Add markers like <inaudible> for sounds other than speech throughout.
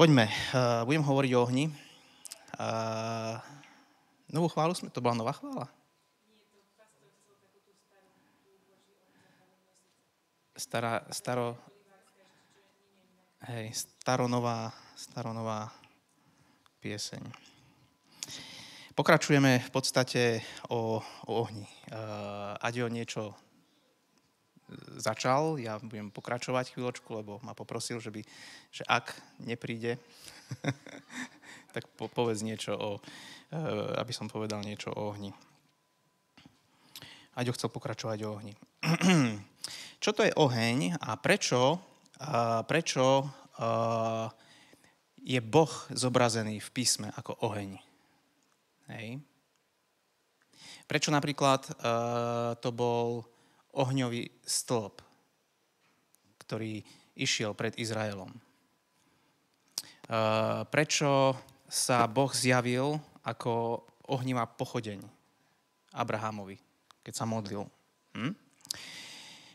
Poďme, uh, budem hovoriť o ohni. Uh, novú chválu sme, to bola nová chvála? Stará, staro, hej, staronová, staronová pieseň. Pokračujeme v podstate o, o ohni. Uh, Adio niečo začal, ja budem pokračovať chvíľočku, lebo ma poprosil, že, by, že ak nepríde, <laughs> tak po, povedz niečo o, uh, aby som povedal niečo o ohni. Aďo chcel pokračovať o ohni. <clears throat> Čo to je oheň a prečo, prečo uh, je Boh zobrazený v písme ako oheň? Hej. Prečo napríklad uh, to bol ohňový stĺp, ktorý išiel pred Izraelom? Uh, prečo sa Boh zjavil ako ohnivá pochodeň Abrahamovi, keď sa modlil? Hm?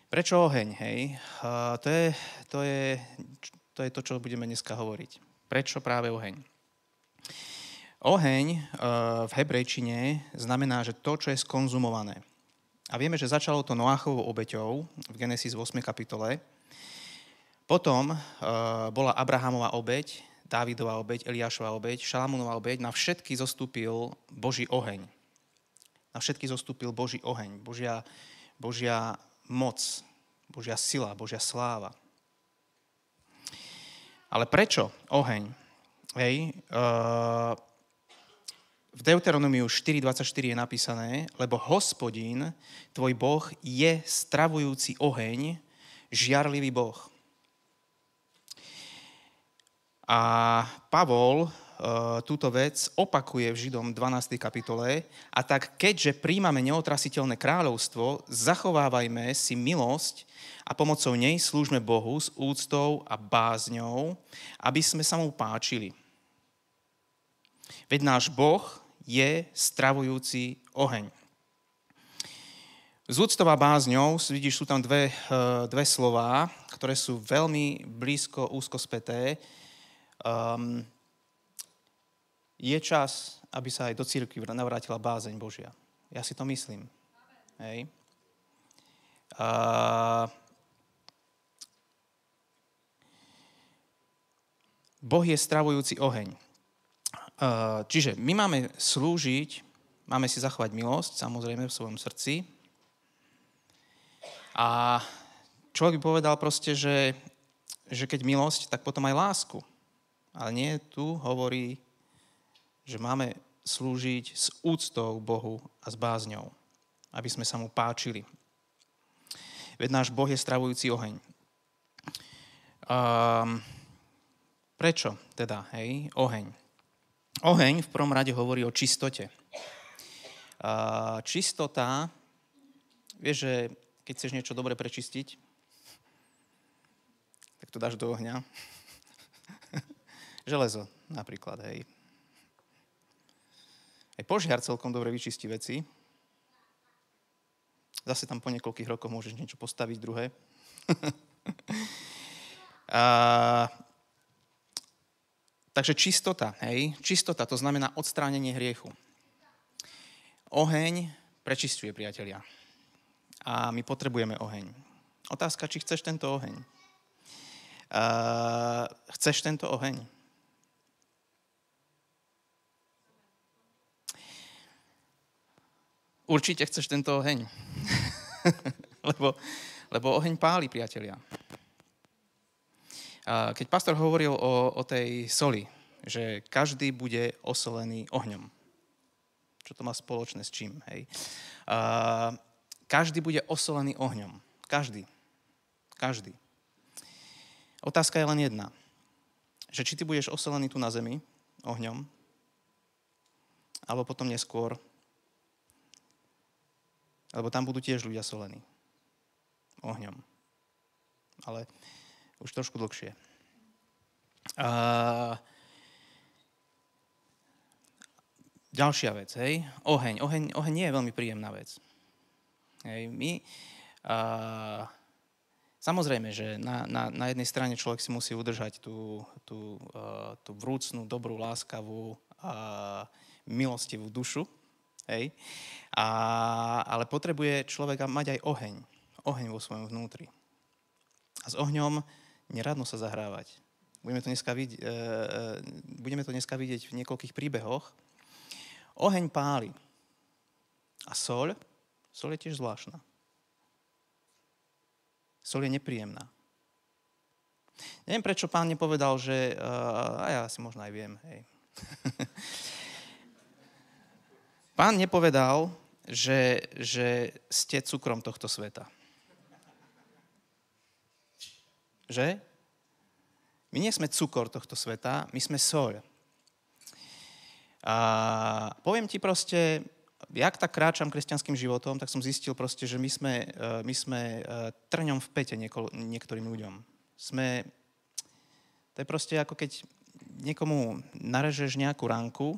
Prečo oheň, hej? Uh, to, je, to, je, to je to, čo budeme dneska hovoriť. Prečo práve oheň? Oheň uh, v hebrejčine znamená, že to, čo je skonzumované. A vieme, že začalo to Noáchovou obeťou v Genesis 8. kapitole. Potom uh, bola Abrahamová obeť, Dávidová obeť, Eliášová obeť, Šalamúnová obeť. Na všetky zostúpil Boží oheň. Na všetky zostúpil Boží oheň, Božia, Božia moc, Božia sila, Božia sláva. Ale prečo oheň? Hej, uh, v Deuteronomiu 4.24 je napísané, lebo hospodín, tvoj boh, je stravujúci oheň, žiarlivý boh. A Pavol E, túto vec opakuje v Židom 12. kapitole. A tak keďže príjmame neotrasiteľné kráľovstvo, zachovávajme si milosť a pomocou nej slúžme Bohu s úctou a bázňou, aby sme sa mu páčili. Veď náš Boh je stravujúci oheň. Z úctou a bázňou, vidíš, sú tam dve, e, dve slová, ktoré sú veľmi blízko, úzko späté. Um, je čas, aby sa aj do církvy navrátila bázeň Božia. Ja si to myslím. Hej. A... Boh je stravujúci oheň. Čiže my máme slúžiť, máme si zachovať milosť, samozrejme, v svojom srdci. A človek by povedal proste, že, že keď milosť, tak potom aj lásku. Ale nie, tu hovorí že máme slúžiť s úctou Bohu a s bázňou, aby sme sa mu páčili. Veď náš Boh je stravujúci oheň. Um, prečo teda, hej, oheň? Oheň v prvom rade hovorí o čistote. Čistota, vieš, že keď chceš niečo dobre prečistiť, tak to dáš do ohňa. <laughs> Železo napríklad, hej. Aj požiar celkom dobre vyčistí veci. Zase tam po niekoľkých rokoch môžeš niečo postaviť druhé. <laughs> takže čistota, hej, čistota to znamená odstránenie hriechu. Oheň prečistuje, priatelia. A my potrebujeme oheň. Otázka, či chceš tento oheň. Uh, chceš tento oheň? Určite chceš tento oheň. <laughs> lebo, lebo oheň páli, priatelia. Keď pastor hovoril o, o tej soli, že každý bude osolený ohňom. Čo to má spoločné s čím? Hej? Každý bude osolený ohňom. Každý. Každý. Otázka je len jedna. Že či ty budeš osolený tu na zemi ohňom, alebo potom neskôr lebo tam budú tiež ľudia solení. Ohňom. Ale už trošku dlhšie. A... Ďalšia vec, hej. Oheň. Oheň, oheň nie je veľmi príjemná vec. Hej. My a... Samozrejme, že na, na, na jednej strane človek si musí udržať tú, tú, uh, tú vrúcnú, dobrú, láskavú a milostivú dušu, hej? A, ale potrebuje človek mať aj oheň. Oheň vo svojom vnútri. A s ohňom neradno sa zahrávať. Budeme to dneska, vidieť, uh, budeme to dneska vidieť v niekoľkých príbehoch. Oheň páli. A soľ, soľ je tiež zvláštna. Sol je nepríjemná. Neviem, prečo pán nepovedal, že... Uh, a ja si možno aj viem. Hej. <laughs> pán nepovedal, že, že ste cukrom tohto sveta. Že? My nie sme cukor tohto sveta, my sme soľ. A poviem ti proste, jak tak kráčam kresťanským životom, tak som zistil proste, že my sme, e, my sme e, trňom v pete nieko, niektorým ľuďom. Sme, to je proste ako keď niekomu narežeš nejakú ránku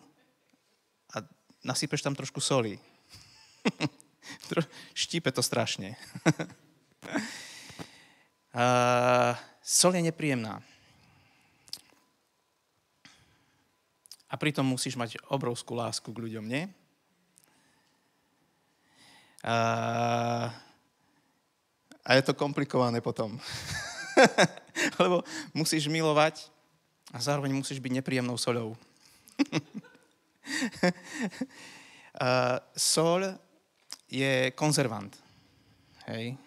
a nasypeš tam trošku soli. <laughs> Štípe to strašne. <laughs> uh, sol je nepríjemná. A pritom musíš mať obrovskú lásku k ľuďom, nie? A, a je to komplikované potom. <laughs> Lebo musíš milovať a zároveň musíš byť nepríjemnou soľou. <laughs> a, sol je konzervant. Hej.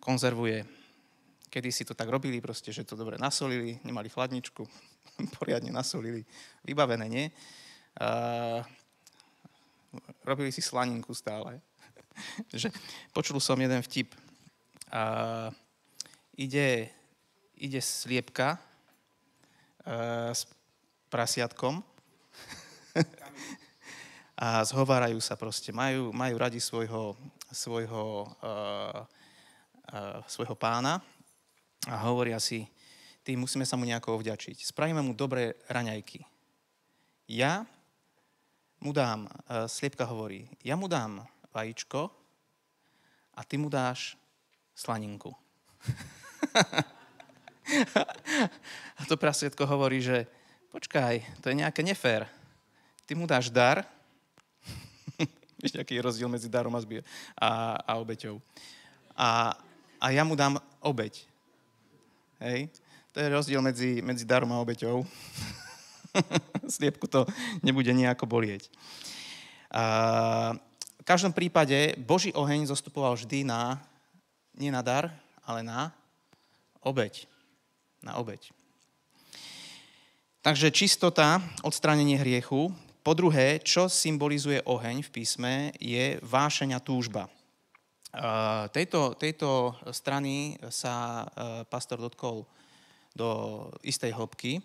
Konzervuje. Kedy si to tak robili proste, že to dobre nasolili, nemali chladničku, <laughs> poriadne nasolili, vybavené, nie? A, robili si slaninku stále. <laughs> že počul som jeden vtip. A ide, ide sliepka a, s prasiatkom <laughs> a zhovárajú sa proste. Majú, majú radi svojho, svojho, a, a, svojho pána a hovoria si, ty musíme sa mu nejako vďačiť. Spravíme mu dobré raňajky. Ja mu dám, uh, sliepka hovorí, ja mu dám vajíčko a ty mu dáš slaninku. <laughs> a to prasietko hovorí, že počkaj, to je nejaké nefér. Ty mu dáš dar, <laughs> Vieš, aký je rozdiel medzi darom a, a, a obeťou. A, a ja mu dám obeť. Hej? To je rozdiel medzi, medzi darom a obeťou. <laughs> Sliepku to nebude nejako bolieť. A, v každom prípade Boží oheň zostupoval vždy na, nie na dar, ale na obeď. Na obeď. Takže čistota, odstránenie hriechu. Po druhé, čo symbolizuje oheň v písme, je vášenia túžba. Tejto, tejto strany sa e, pastor dotkol do istej hĺbky.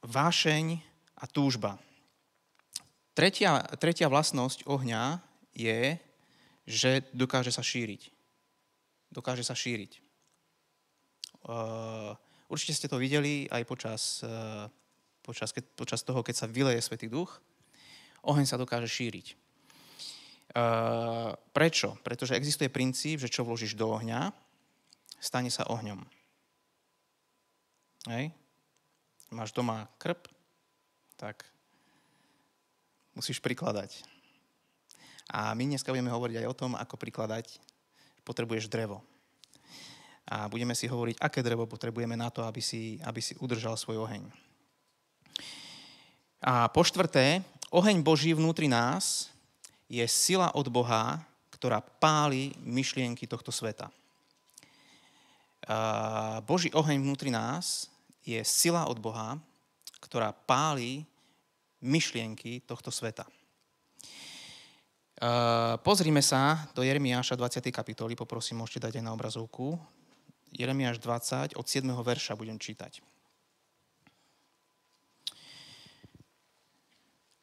Vášeň a túžba. Tretia, tretia vlastnosť ohňa je, že dokáže sa šíriť. Dokáže sa šíriť. Určite ste to videli aj počas, počas, keď, počas toho, keď sa vyleje Svetý duch. Oheň sa dokáže šíriť. Prečo? Pretože existuje princíp, že čo vložíš do ohňa, stane sa ohňom. Hej. Máš doma krp, tak musíš prikladať. A my dneska budeme hovoriť aj o tom, ako prikladať. Potrebuješ drevo. A budeme si hovoriť, aké drevo potrebujeme na to, aby si, aby si udržal svoj oheň. A po štvrté, oheň Boží vnútri nás je sila od Boha, ktorá páli myšlienky tohto sveta. Boží oheň vnútri nás je sila od Boha, ktorá páli myšlienky tohto sveta. Pozrime sa do Jeremiáša 20. kapitoly, poprosím, môžete dať aj na obrazovku. Jeremiáš 20, od 7. verša budem čítať.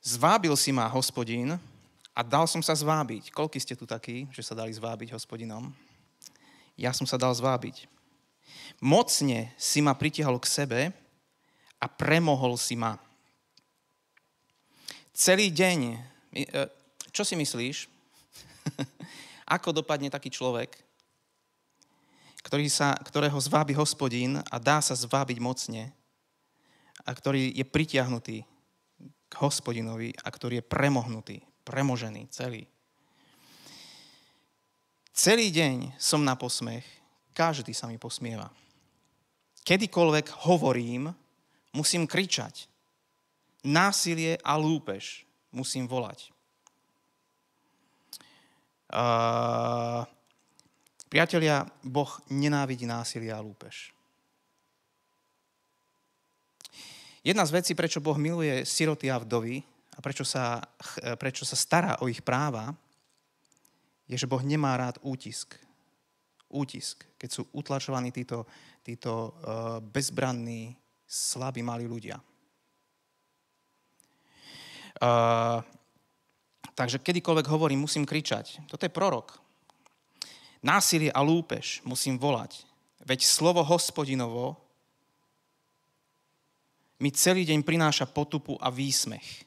Zvábil si ma, hospodin, a dal som sa zvábiť. Koľky ste tu takí, že sa dali zvábiť hospodinom? Ja som sa dal zvábiť. Mocne si ma pritiahol k sebe a premohol si ma. Celý deň, e, čo si myslíš, <laughs> Ako dopadne taký človek, ktorý sa, ktorého zvábi hospodín a dá sa zvábiť mocne a ktorý je pritiahnutý k hospodinovi a ktorý je premohnutý, premožený celý. Celý deň som na posmech, každý sa mi posmieva. Kedykoľvek hovorím, musím kričať. Násilie a lúpež musím volať. Uh, priatelia, Boh nenávidí násilie a lúpež. Jedna z vecí, prečo Boh miluje siroty a vdovy a prečo sa, prečo sa stará o ich práva, je, že Boh nemá rád útisk. Útisk, keď sú utlačovaní títo, títo uh, bezbranní, slabí, malí ľudia. Uh, takže kedykoľvek hovorím, musím kričať. Toto je prorok. Násilie a lúpež musím volať. Veď slovo hospodinovo mi celý deň prináša potupu a výsmech.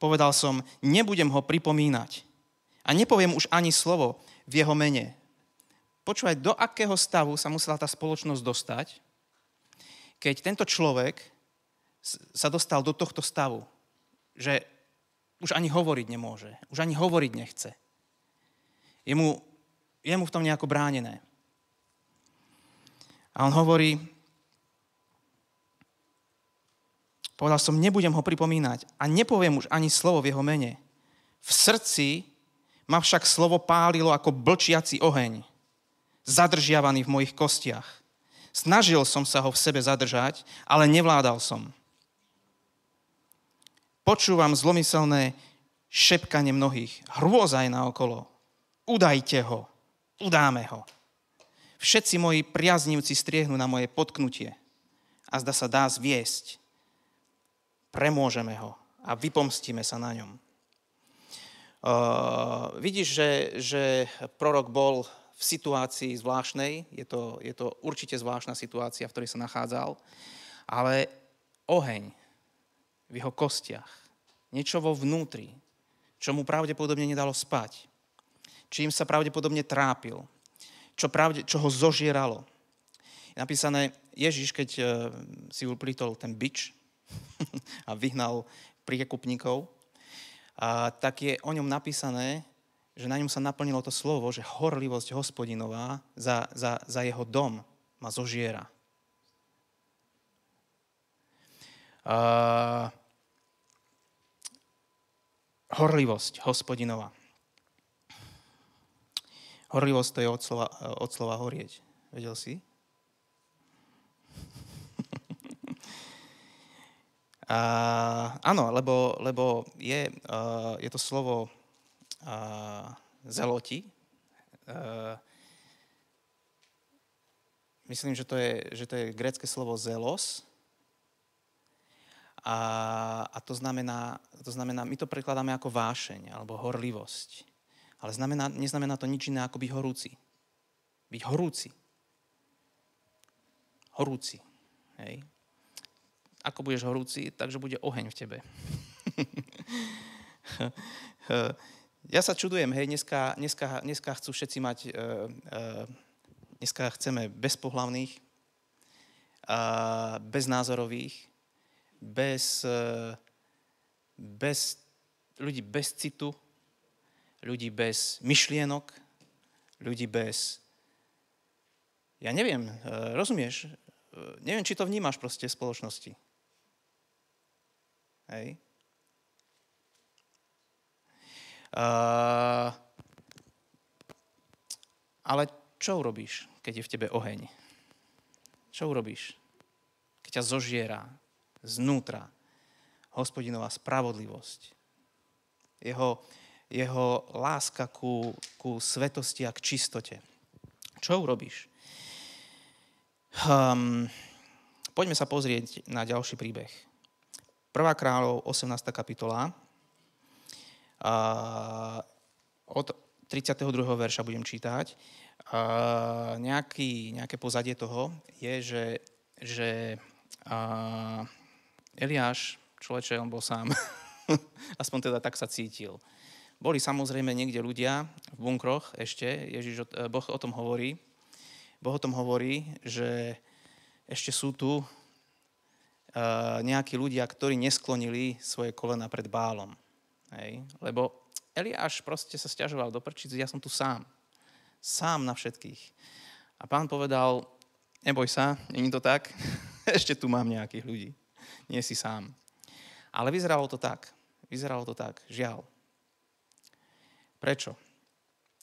Povedal som, nebudem ho pripomínať a nepoviem už ani slovo v jeho mene. Počúvaj, do akého stavu sa musela tá spoločnosť dostať, keď tento človek sa dostal do tohto stavu, že už ani hovoriť nemôže, už ani hovoriť nechce. Je mu, je mu v tom nejako bránené. A on hovorí, Povedal som, nebudem ho pripomínať a nepoviem už ani slovo v jeho mene. V srdci ma však slovo pálilo ako blčiaci oheň, zadržiavaný v mojich kostiach. Snažil som sa ho v sebe zadržať, ale nevládal som. Počúvam zlomyselné šepkanie mnohých. Hrôza je naokolo. Udajte ho. Udáme ho. Všetci moji priaznivci striehnú na moje potknutie a zda sa dá zviesť premôžeme ho a vypomstíme sa na ňom. Uh, vidíš, že, že prorok bol v situácii zvláštnej, je to, je to určite zvláštna situácia, v ktorej sa nachádzal, ale oheň v jeho kostiach, niečo vo vnútri, čo mu pravdepodobne nedalo spať, čím sa pravdepodobne trápil, čo, pravde, čo ho zožieralo. Je napísané, Ježiš, keď uh, si uplítol ten bič, <laughs> a vyhnal priekupníkov, tak je o ňom napísané, že na ňom sa naplnilo to slovo, že horlivosť hospodinová za, za, za jeho dom ma zožiera. Uh, horlivosť hospodinová. Horlivosť to je od slova, od slova horieť. Vedel si? <laughs> A, áno, lebo, lebo je, uh, je to slovo zeloti. Uh, myslím, že to je, že to je grecké slovo zelos. A, a to, znamená, to znamená, my to prekladáme ako vášeň alebo horlivosť. Ale znamená, neznamená to nič iné ako byť horúci. Byť horúci. Horúci. Hej ako budeš horúci, takže bude oheň v tebe. <laughs> ja sa čudujem, hej, dneska, dneska, dneska chcú všetci mať, uh, uh, dneska chceme bezpohlavných, uh, beznázorových, bez, uh, bez ľudí bez citu, ľudí bez myšlienok, ľudí bez... Ja neviem, rozumieš? Neviem, či to vnímaš proste v spoločnosti. Hej. Uh, ale čo urobíš, keď je v tebe oheň? Čo urobíš? Keď ťa zožiera znútra hospodinová spravodlivosť. Jeho, jeho láska ku, ku svetosti a k čistote. Čo urobíš? Um, poďme sa pozrieť na ďalší príbeh. 1. kráľov, 18. kapitola. A od 32. verša budem čítať. A nejaký, nejaké pozadie toho je, že, že a Eliáš, človeče, on bol sám. <laughs> Aspoň teda tak sa cítil. Boli samozrejme niekde ľudia v bunkroch ešte, Ježiš, eh, Boh o tom hovorí. Boh o tom hovorí, že ešte sú tu uh, nejakí ľudia, ktorí nesklonili svoje kolena pred bálom. Hej? Lebo Eliáš proste sa stiažoval do prčic, ja som tu sám. Sám na všetkých. A pán povedal, neboj sa, není to tak, <laughs> ešte tu mám nejakých ľudí. Nie si sám. Ale vyzeralo to tak. Vyzeralo to tak, žiaľ. Prečo?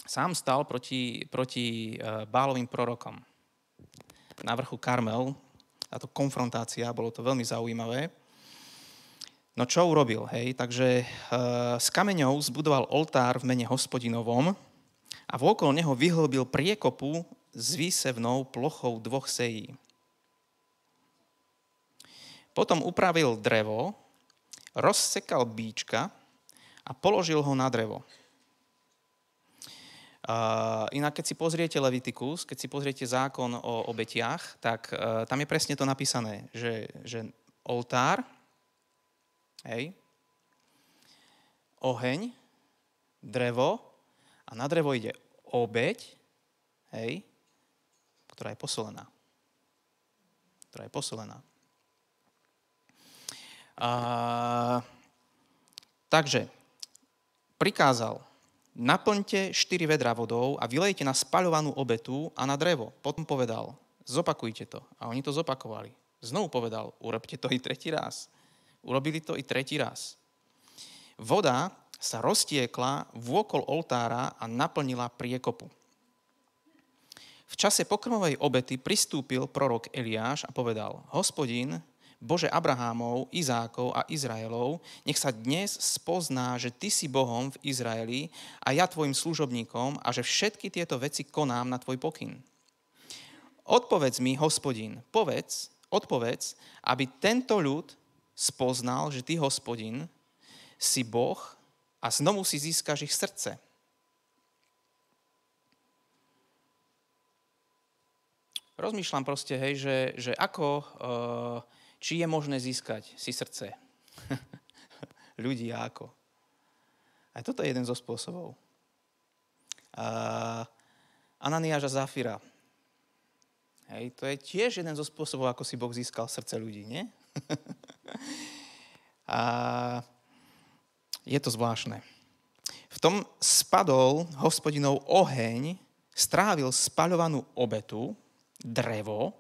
Sám stal proti, proti e, bálovým prorokom. Na vrchu Karmel, táto konfrontácia, bolo to veľmi zaujímavé. No čo urobil? Hej? Takže e, s kameňou zbudoval oltár v mene hospodinovom a vôkol neho vyhlbil priekopu s výsevnou plochou dvoch sejí. Potom upravil drevo, rozsekal bíčka a položil ho na drevo. Uh, inak, keď si pozriete Levitikus, keď si pozriete zákon o obetiach, tak uh, tam je presne to napísané, že, že oltár, hej, oheň, drevo a na drevo ide obeť, hej, ktorá je posolená. Ktorá je posolená. Uh, takže prikázal naplňte 4 vedra vodou a vylejte na spaľovanú obetu a na drevo. Potom povedal, zopakujte to. A oni to zopakovali. Znovu povedal, urobte to i tretí raz. Urobili to i tretí raz. Voda sa roztiekla vôkol oltára a naplnila priekopu. V čase pokrmovej obety pristúpil prorok Eliáš a povedal, hospodin, Bože Abrahámov, Izákov a Izraelov, nech sa dnes spozná, že Ty si Bohom v Izraeli a ja Tvojim služobníkom a že všetky tieto veci konám na Tvoj pokyn. Odpovedz mi, hospodin, povedz, odpovedz, aby tento ľud spoznal, že Ty, hospodin, si Boh a znovu si získaš ich srdce. Rozmýšľam proste, hej, že, že ako uh, či je možné získať si srdce <laughs> ľudí a ako. Aj toto je jeden zo spôsobov. A Ananiáš a Zafira. Hej, to je tiež jeden zo spôsobov, ako si Boh získal srdce ľudí, nie? <laughs> a je to zvláštne. V tom spadol hospodinov oheň, strávil spaľovanú obetu, drevo,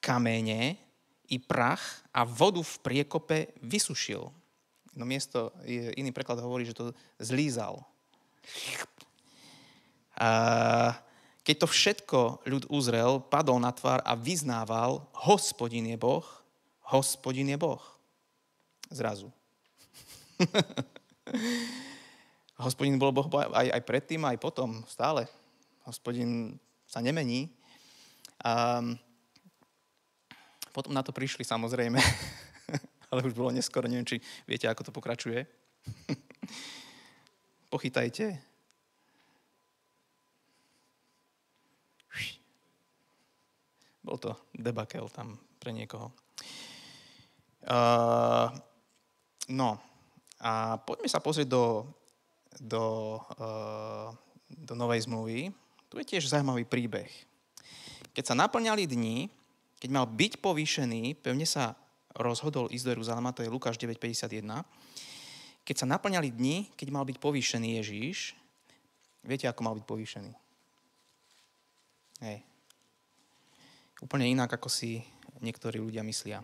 kamene, i prach a vodu v priekope vysušil. No miesto, iný preklad hovorí, že to zlízal. A keď to všetko ľud uzrel, padol na tvár a vyznával, hospodin je Boh, hospodin je Boh. Zrazu. <laughs> hospodin bol Boh aj, aj predtým, aj potom, stále. Hospodin sa nemení. Um, potom na to prišli samozrejme, <laughs> ale už bolo neskoro, neviem, či viete, ako to pokračuje. <laughs> Pochytajte. Bol to debakel tam pre niekoho. Uh, no, a poďme sa pozrieť do, do, uh, do Novej zmluvy. Tu je tiež zaujímavý príbeh. Keď sa naplňali dni, keď mal byť povýšený, pevne sa rozhodol ísť do Jeruzalema, to je Lukáš 9.51, keď sa naplňali dni, keď mal byť povýšený Ježíš, viete, ako mal byť povýšený? Hej. Úplne inak, ako si niektorí ľudia myslia.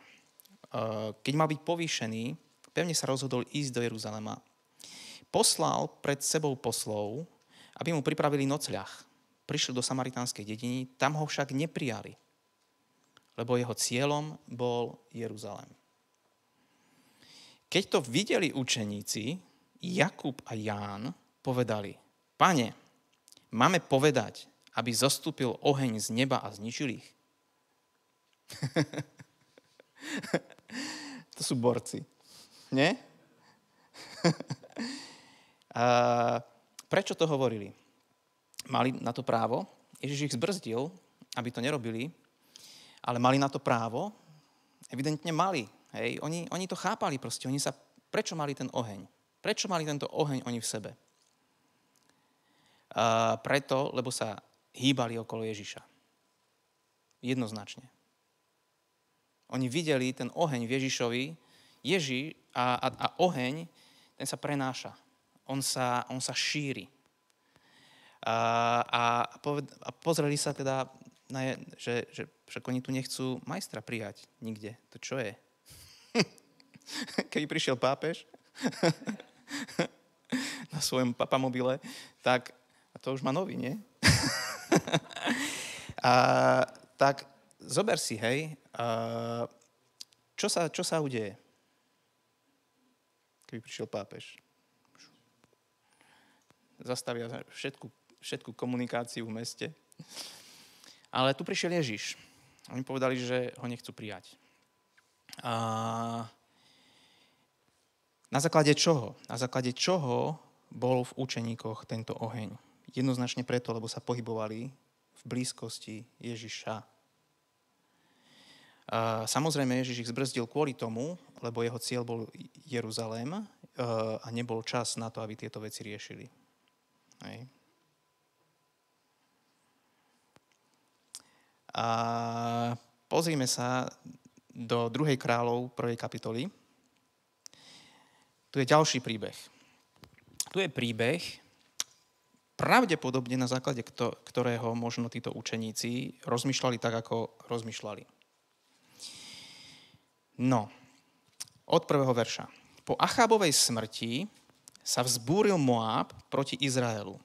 Keď mal byť povýšený, pevne sa rozhodol ísť do Jeruzalema. Poslal pred sebou poslov, aby mu pripravili nocľah. Prišli do samaritánskej dediny, tam ho však neprijali lebo jeho cieľom bol Jeruzalém. Keď to videli učeníci, Jakub a Ján povedali, pane, máme povedať, aby zostúpil oheň z neba a zničil ich? <laughs> to sú borci. Nie? <laughs> a prečo to hovorili? Mali na to právo? Ježiš ich zbrzdil, aby to nerobili, ale mali na to právo? Evidentne mali. Hej? Oni, oni to chápali proste. Oni sa, prečo mali ten oheň? Prečo mali tento oheň oni v sebe? preto, lebo sa hýbali okolo Ježiša. Jednoznačne. Oni videli ten oheň v Ježišovi, Ježi a, a, a oheň, ten sa prenáša. On sa, on sa šíri. A, a, a pozreli sa teda, na, že, že však oni tu nechcú majstra prijať nikde. To čo je? <laughs> Keď prišiel pápež <laughs> na svojom papamobile, tak a to už má nový, nie? <laughs> a, tak zober si, hej, a, čo, sa, čo sa udeje, keby prišiel pápež? Zastavia všetku, všetku komunikáciu v meste. Ale tu prišiel Ježiš. Oni povedali, že ho nechcú prijať. A na základe čoho? Na základe čoho bol v učeníkoch tento oheň? Jednoznačne preto, lebo sa pohybovali v blízkosti Ježiša. Samozrejme, Ježiš ich zbrzdil kvôli tomu, lebo jeho cieľ bol Jeruzalém e, a nebol čas na to, aby tieto veci riešili. Hej. A pozrime sa do druhej kráľov prvej kapitoly. Tu je ďalší príbeh. Tu je príbeh, pravdepodobne na základe ktorého možno títo učeníci rozmýšľali tak, ako rozmýšľali. No, od prvého verša. Po Achábovej smrti sa vzbúril Moab proti Izraelu.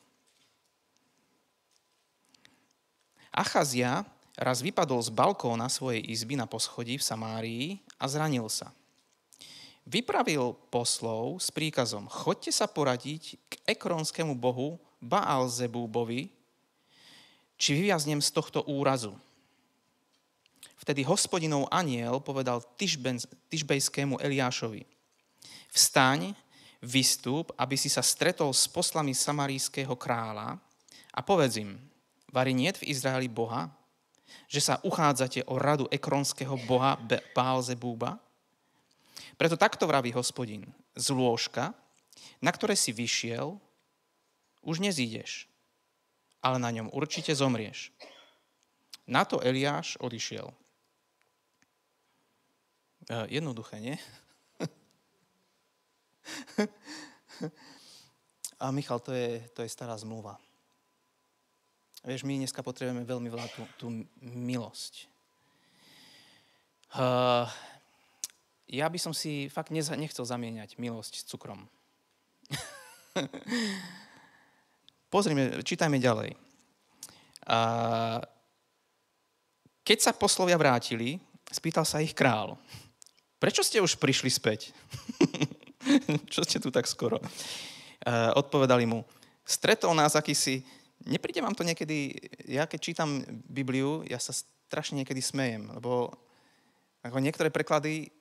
Achazia raz vypadol z balkóna svojej izby na poschodí v Samárii a zranil sa – vypravil poslov s príkazom chodte sa poradiť k ekronskému bohu Baal či vyviaznem z tohto úrazu. Vtedy hospodinov aniel povedal Tyžbejskému Eliášovi, vstaň, vystúp, aby si sa stretol s poslami samarijského kráľa a povedz im, vari niet v Izraeli Boha, že sa uchádzate o radu ekronského boha Baal Zebúba? Preto takto vraví hospodin. Z lôžka, na ktoré si vyšiel, už nezídeš, ale na ňom určite zomrieš. Na to Eliáš odišiel. E, jednoduché, nie? A Michal, to je, to je stará zmluva. Vieš, my dneska potrebujeme veľmi veľa tú, tú milosť. Uh, ja by som si fakt nechcel zamieňať milosť s cukrom. <laughs> Pozrime, čítajme ďalej. A keď sa poslovia vrátili, spýtal sa ich král. Prečo ste už prišli späť? <laughs> Čo ste tu tak skoro? A odpovedali mu, stretol nás akýsi, nepríde vám to niekedy, ja keď čítam Bibliu, ja sa strašne niekedy smejem, lebo ako niektoré preklady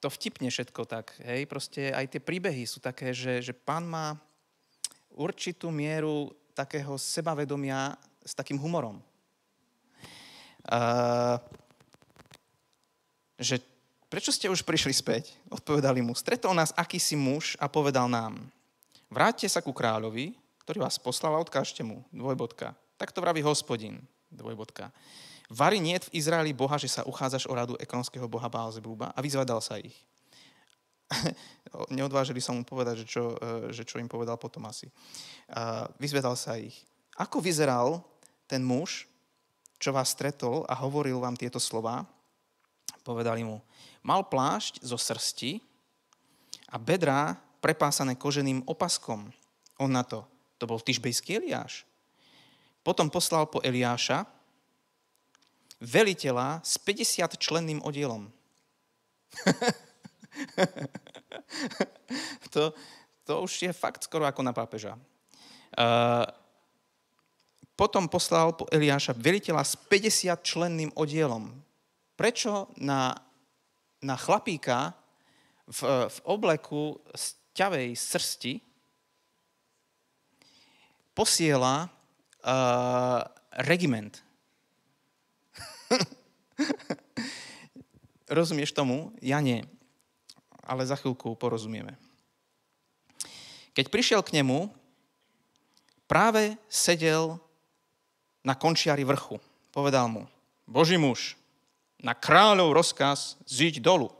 to vtipne všetko tak. Hej? Proste aj tie príbehy sú také, že, že pán má určitú mieru takého sebavedomia s takým humorom. Uh, že prečo ste už prišli späť? Odpovedali mu. Stretol nás akýsi muž a povedal nám, vráťte sa ku kráľovi, ktorý vás poslal a odkážte mu. Dvojbodka. Tak to vraví hospodin. Dvojbodka. Vary nie v Izraeli Boha, že sa uchádzaš o radu ekonského boha Baalzebúba a vyzvedal sa ich. <laughs> Neodvážili sa mu povedať, že čo, e, že čo im povedal potom asi. Vyzvedal sa ich. Ako vyzeral ten muž, čo vás stretol a hovoril vám tieto slova? Povedali mu, mal plášť zo srsti a bedrá prepásané koženým opaskom. On na to, to bol tyžbejský Eliáš. Potom poslal po Eliáša, veliteľa s 50 členným oddielom. <laughs> to, to už je fakt skoro ako na pápeža. Uh, potom poslal po Eliáša veliteľa s 50 členným oddielom. Prečo na, na chlapíka v, v obleku z ťavej srsti posiela uh, regiment, <laughs> Rozumieš tomu? Ja nie. Ale za chvíľku porozumieme. Keď prišiel k nemu, práve sedel na končiari vrchu. Povedal mu, Boží muž, na kráľov rozkaz ziť dolu.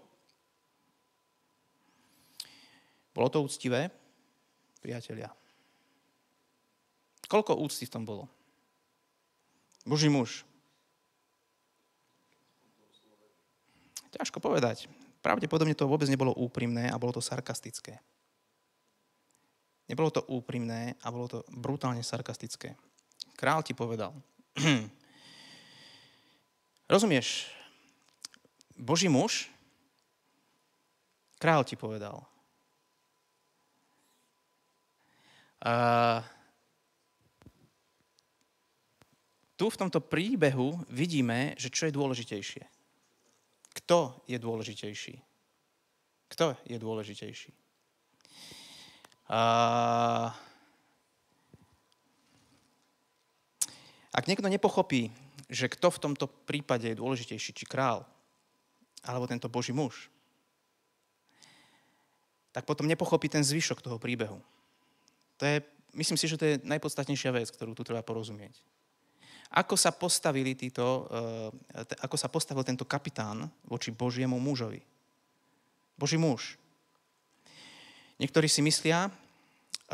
Bolo to úctivé, priatelia? Koľko úcty v tom bolo? Boží muž. Ťažko povedať. Pravdepodobne to vôbec nebolo úprimné a bolo to sarkastické. Nebolo to úprimné a bolo to brutálne sarkastické. Král ti povedal. <clears throat> Rozumieš? Boží muž, král ti povedal. Uh, tu v tomto príbehu vidíme, že čo je dôležitejšie. Kto je dôležitejší? Kto je dôležitejší? Uh, ak niekto nepochopí, že kto v tomto prípade je dôležitejší, či král, alebo tento Boží muž, tak potom nepochopí ten zvyšok toho príbehu. To je, myslím si, že to je najpodstatnejšia vec, ktorú tu treba porozumieť. Ako sa postavili títo, eh, ako sa postavil tento kapitán voči Božiemu mužovi? Boží muž. Niektorí si myslia,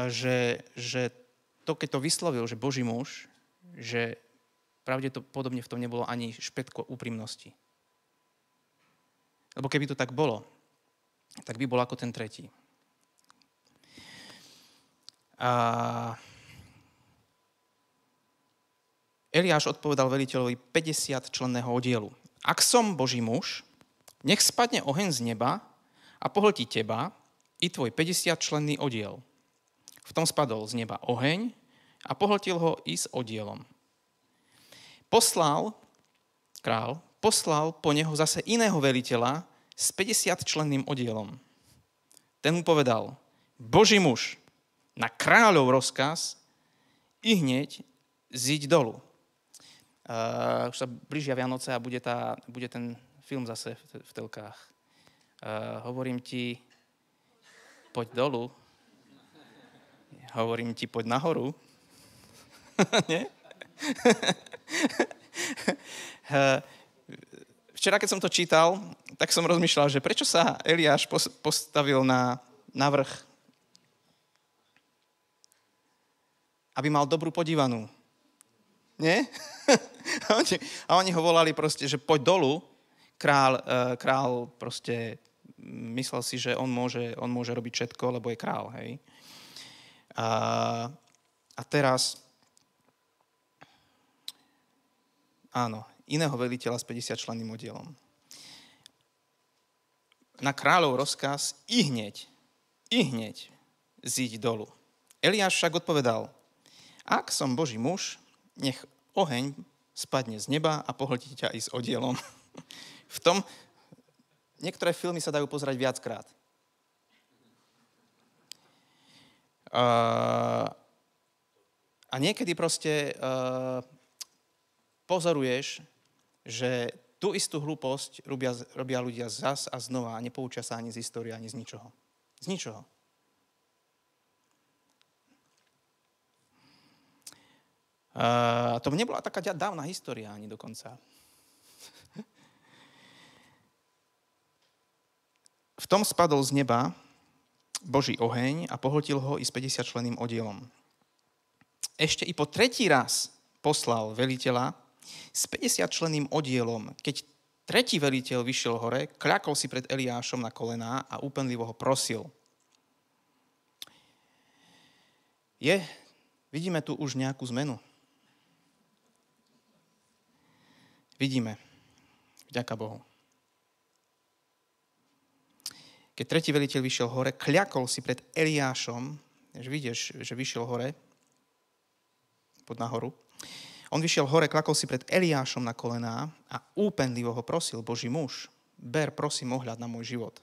že, že to, keď to vyslovil, že Boží muž, že pravdepodobne v tom nebolo ani špetko úprimnosti. Lebo keby to tak bolo, tak by bol ako ten tretí. A Eliáš odpovedal veliteľovi 50 členného oddielu. Ak som Boží muž, nech spadne oheň z neba a pohltí teba i tvoj 50 členný oddiel. V tom spadol z neba oheň a pohltil ho i s oddielom. Poslal, král, poslal po neho zase iného veliteľa s 50 členným oddielom. Ten mu povedal, Boží muž, na kráľov rozkaz i hneď ziť dolu. Uh, už sa blížia Vianoce a bude, tá, bude ten film zase v, v telkách. Uh, hovorím ti, poď dolu. Hovorím ti, poď nahoru. <laughs> Nie? <laughs> uh, včera, keď som to čítal, tak som rozmýšľal, že prečo sa Eliáš postavil na, na vrch? Aby mal dobrú podívanú. Nie? <laughs> a, oni, a oni ho volali proste, že poď dolu. Král, uh, král proste myslel si, že on môže, on môže robiť všetko, lebo je král. Hej? A, a teraz, áno, iného veliteľa s 50 členným oddielom. Na kráľov rozkaz i hneď, i hneď zíď dolu. Eliáš však odpovedal, ak som Boží muž, nech oheň spadne z neba a pohltí ťa i s oddielom. <laughs> v tom, niektoré filmy sa dajú pozerať viackrát. A niekedy proste uh, pozoruješ, že tú istú hlúposť robia, robia ľudia zas a znova a nepoučia sa ani z histórie, ani z ničoho. Z ničoho. A to nebola taká dávna história ani dokonca. V tom spadol z neba Boží oheň a pohltil ho i s 50 členným oddielom. Ešte i po tretí raz poslal veliteľa s 50 členným oddielom. Keď tretí veliteľ vyšiel hore, kľakol si pred Eliášom na kolená a úpenlivo ho prosil. Je, vidíme tu už nejakú zmenu. Vidíme. Vďaka Bohu. Keď tretí veliteľ vyšiel hore, kľakol si pred Eliášom, že vidieš, že vyšiel hore, pod nahoru, on vyšiel hore, klakol si pred Eliášom na kolená a úpenlivo ho prosil, Boží muž, ber prosím ohľad na môj život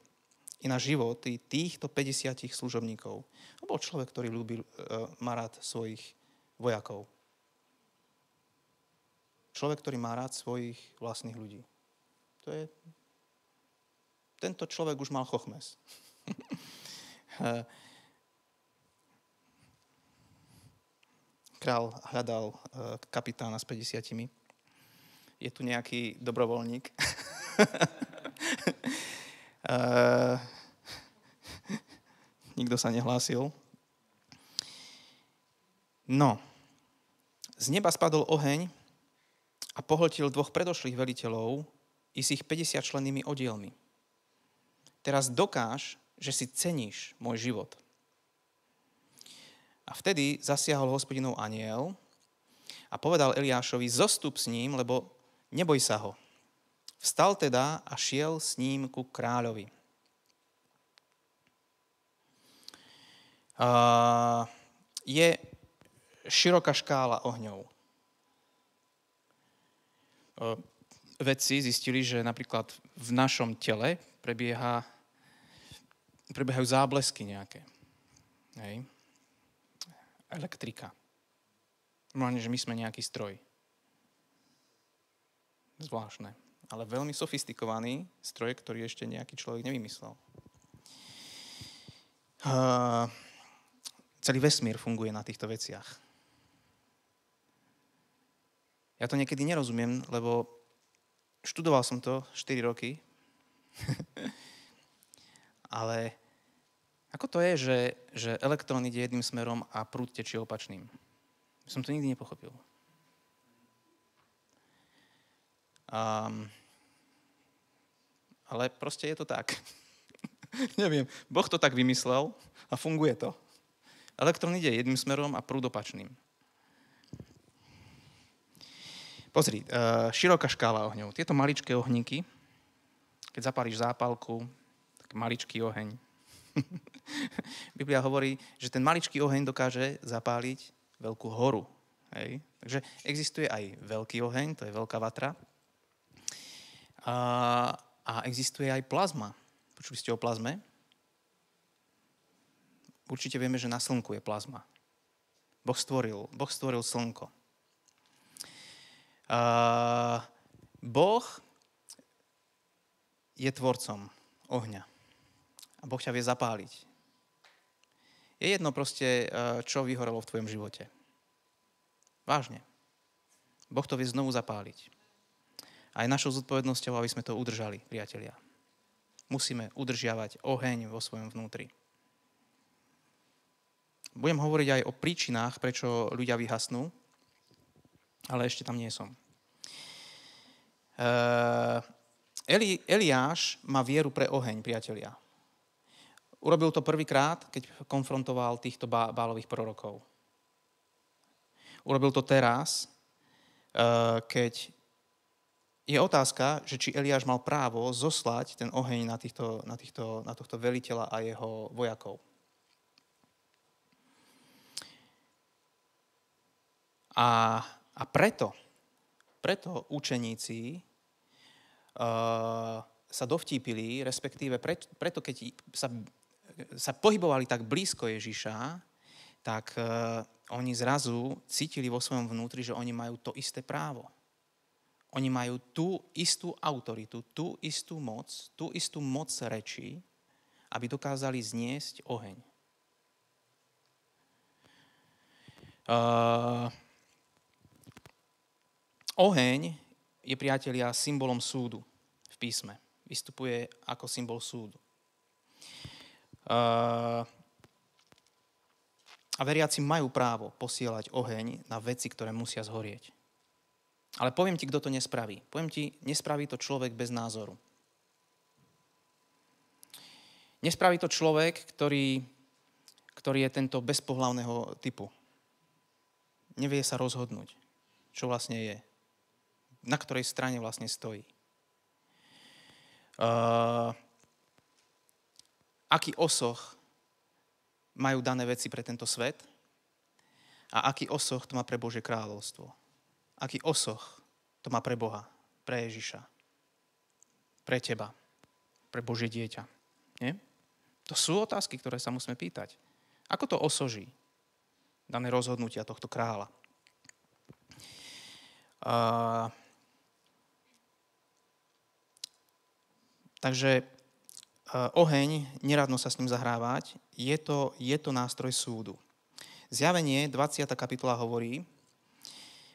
i na životy týchto 50 služobníkov. To bol človek, ktorý ľúbil, uh, má rád svojich vojakov. Človek, ktorý má rád svojich vlastných ľudí. To je... Tento človek už mal chochmes. <laughs> král hľadal uh, kapitána s 50 Je tu nejaký dobrovoľník? uh, <laughs> nikto sa nehlásil. No, z neba spadol oheň a pohltil dvoch predošlých veliteľov i s ich 50 člennými oddielmi. Teraz dokáž, že si ceníš môj život. A vtedy zasiahol hospodinov aniel a povedal Eliášovi, zostup s ním, lebo neboj sa ho. Vstal teda a šiel s ním ku kráľovi. Uh, je široká škála ohňov. Uh, vedci zistili, že napríklad v našom tele prebieha, prebiehajú záblesky nejaké. Hej elektrika. Normálne, že my sme nejaký stroj. Zvláštne. Ale veľmi sofistikovaný stroj, ktorý ešte nejaký človek nevymyslel. Uh, celý vesmír funguje na týchto veciach. Ja to niekedy nerozumiem, lebo študoval som to 4 roky, <laughs> ale ako to je, že, že elektrón ide jedným smerom a prúd tečie opačným? Som to nikdy nepochopil. Um, ale proste je to tak. <laughs> Neviem, Boh to tak vymyslel a funguje to. Elektrón ide jedným smerom a prúd opačným. Pozri, uh, široká škála ohňov. Tieto maličké ohníky, keď zapálíš zápalku, tak maličký oheň, <laughs> <laughs> Biblia hovorí, že ten maličký oheň dokáže zapáliť veľkú horu. Hej? Takže existuje aj veľký oheň, to je veľká vatra. A, a existuje aj plazma. Počuli ste o plazme? Určite vieme, že na slnku je plazma. Boh stvoril, boh stvoril slnko. A, boh je tvorcom ohňa a Boh ťa vie zapáliť. Je jedno proste, eh, čo vyhorelo v tvojom živote. Vážne. Boh to vie znovu zapáliť. A je našou zodpovednosťou, aby sme to udržali, priatelia. Musíme udržiavať oheň vo svojom vnútri. Budem hovoriť aj o príčinách, prečo ľudia vyhasnú, ale ešte tam nie som. Eh, Eli, Eliáš má vieru pre oheň, priatelia. Urobil to prvýkrát, keď konfrontoval týchto bálových prorokov. Urobil to teraz, eh, keď je otázka, že či Eliáš mal právo zoslať ten oheň na, týchto, na, týchto, na tohto veliteľa a jeho vojakov. A, a preto, preto učeníci uh, sa dovtípili, respektíve preto, preto keď sa sa pohybovali tak blízko Ježiša, tak uh, oni zrazu cítili vo svojom vnútri, že oni majú to isté právo. Oni majú tú istú autoritu, tú istú moc, tú istú moc reči, aby dokázali zniesť oheň. Uh, oheň je, priatelia, symbolom súdu v písme. Vystupuje ako symbol súdu. A veriaci majú právo posielať oheň na veci, ktoré musia zhorieť. Ale poviem ti, kto to nespraví. Poviem ti, nespraví to človek bez názoru. Nespraví to človek, ktorý, ktorý je tento bezpohlavného typu. Nevie sa rozhodnúť, čo vlastne je. Na ktorej strane vlastne stojí. Uh, aký osoch majú dané veci pre tento svet a aký osoch to má pre Bože kráľovstvo. Aký osoch to má pre Boha, pre Ježiša, pre teba, pre Bože dieťa. Nie? To sú otázky, ktoré sa musíme pýtať. Ako to osoží dané rozhodnutia tohto kráľa? Uh, takže oheň, neradno sa s ním zahrávať, je to, je to nástroj súdu. Zjavenie 20. kapitola hovorí,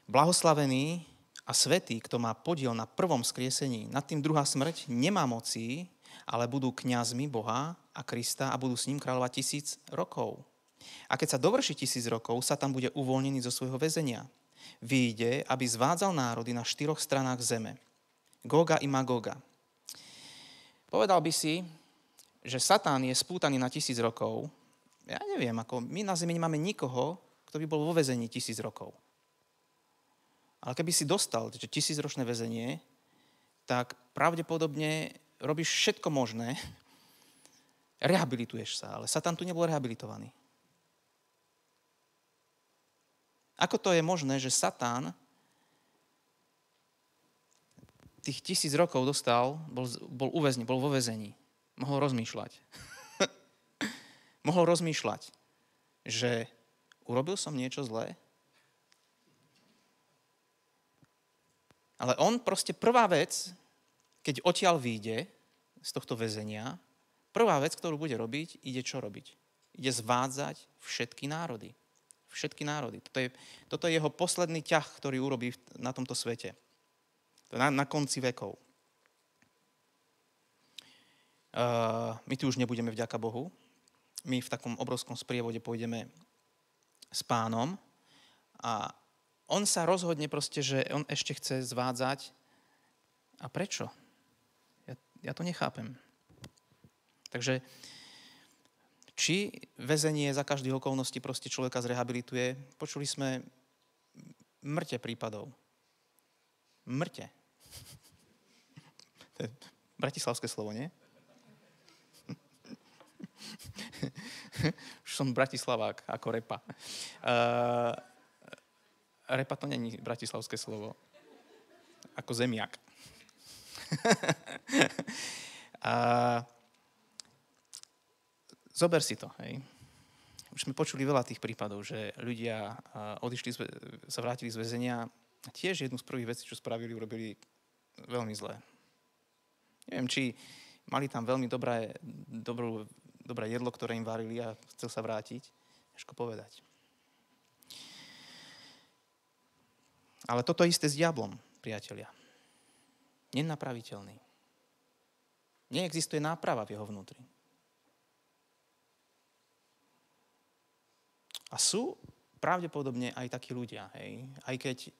blahoslavený a svetý, kto má podiel na prvom skriesení, nad tým druhá smrť nemá moci, ale budú kňazmi Boha a Krista a budú s ním kráľovať tisíc rokov. A keď sa dovrší tisíc rokov, sa tam bude uvoľnený zo svojho väzenia. Výjde, aby zvádzal národy na štyroch stranách zeme. Goga i Magoga. Povedal by si, že Satán je spútaný na tisíc rokov. Ja neviem, ako my na zemi nemáme nikoho, kto by bol vo väzení tisíc rokov. Ale keby si dostal že tisícročné väzenie, tak pravdepodobne robíš všetko možné, <laughs> rehabilituješ sa, ale Satan tu nebol rehabilitovaný. Ako to je možné, že Satán tých tisíc rokov dostal, bol, bol uväzný, bol vo väzení. Mohol rozmýšľať. <laughs> Mohol rozmýšľať, že urobil som niečo zlé, ale on proste prvá vec, keď odtiaľ vyjde z tohto väzenia, prvá vec, ktorú bude robiť, ide čo robiť? Ide zvádzať všetky národy. Všetky národy. Toto je, toto je jeho posledný ťah, ktorý urobí na tomto svete. Na, na konci vekov. Uh, my tu už nebudeme vďaka Bohu. My v takom obrovskom sprievode pôjdeme s pánom a on sa rozhodne proste, že on ešte chce zvádzať. A prečo? Ja, ja to nechápem. Takže či väzenie za každých okolností proste človeka zrehabilituje. Počuli sme mŕte prípadov. Mŕte. <laughs> To je bratislavské slovo, nie? <laughs> Už som bratislavák, ako repa. Uh, repa to není bratislavské slovo. Ako zemiak. <laughs> uh, Zober si to, hej. Už sme počuli veľa tých prípadov, že ľudia odišli, sa vrátili z väzenia a tiež jednu z prvých vecí, čo spravili, urobili veľmi zlé. Neviem, či mali tam veľmi dobré, dobrú, dobré jedlo, ktoré im varili a chcel sa vrátiť. Ťažko povedať. Ale toto isté s diablom, priatelia. Nenapraviteľný. Neexistuje náprava v jeho vnútri. A sú pravdepodobne aj takí ľudia, hej? aj keď uh,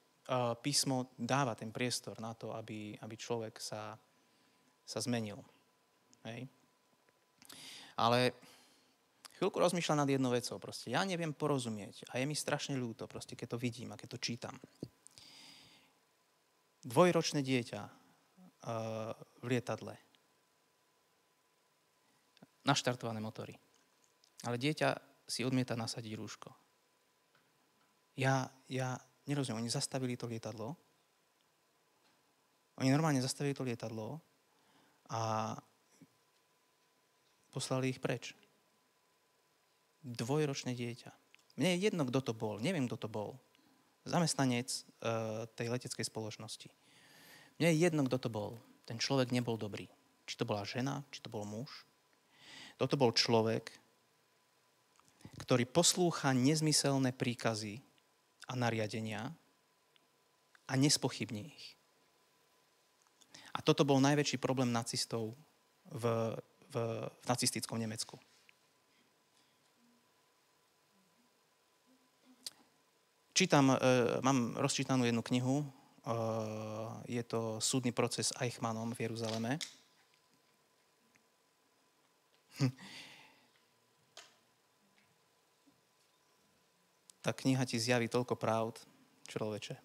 písmo dáva ten priestor na to, aby, aby človek sa, sa zmenil. Hej? Ale chvíľku rozmýšľam nad jednou vecou. Proste. Ja neviem porozumieť a je mi strašne ľúto, proste, keď to vidím a keď to čítam. Dvojročné dieťa uh, v lietadle. Naštartované motory. Ale dieťa si odmieta nasadiť rúško. Ja, ja nerozumiem, oni zastavili to lietadlo. Oni normálne zastavili to lietadlo a poslali ich preč. Dvojročné dieťa. Mne je jedno, kto to bol. Neviem, kto to bol. Zamestnanec uh, tej leteckej spoločnosti. Mne je jedno, kto to bol. Ten človek nebol dobrý. Či to bola žena, či to bol muž. Toto bol človek, ktorý poslúcha nezmyselné príkazy a nariadenia a nespochybní ich. A toto bol najväčší problém nacistov v, v, v nacistickom Nemecku. Čítam, e, mám rozčítanú jednu knihu, e, je to súdny proces Eichmannom v Jeruzaleme. <laughs> tá kniha ti zjaví toľko pravd, človeče.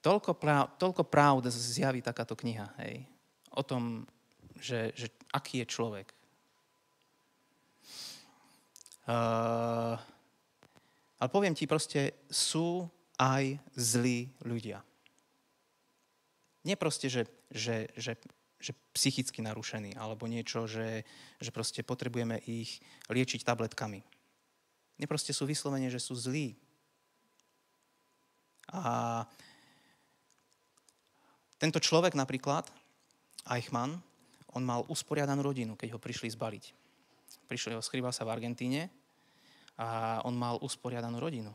Toľko, práv, toľko pravd zjaví takáto kniha, hej. O tom, že, že aký je človek. Uh, ale poviem ti proste, sú aj zlí ľudia. Nie proste, že, že, že, že psychicky narušení, alebo niečo, že, že proste potrebujeme ich liečiť tabletkami Neproste sú vyslovene, že sú zlí. A tento človek napríklad, Eichmann, on mal usporiadanú rodinu, keď ho prišli zbaliť. Prišli ho, skrýval sa v Argentíne a on mal usporiadanú rodinu.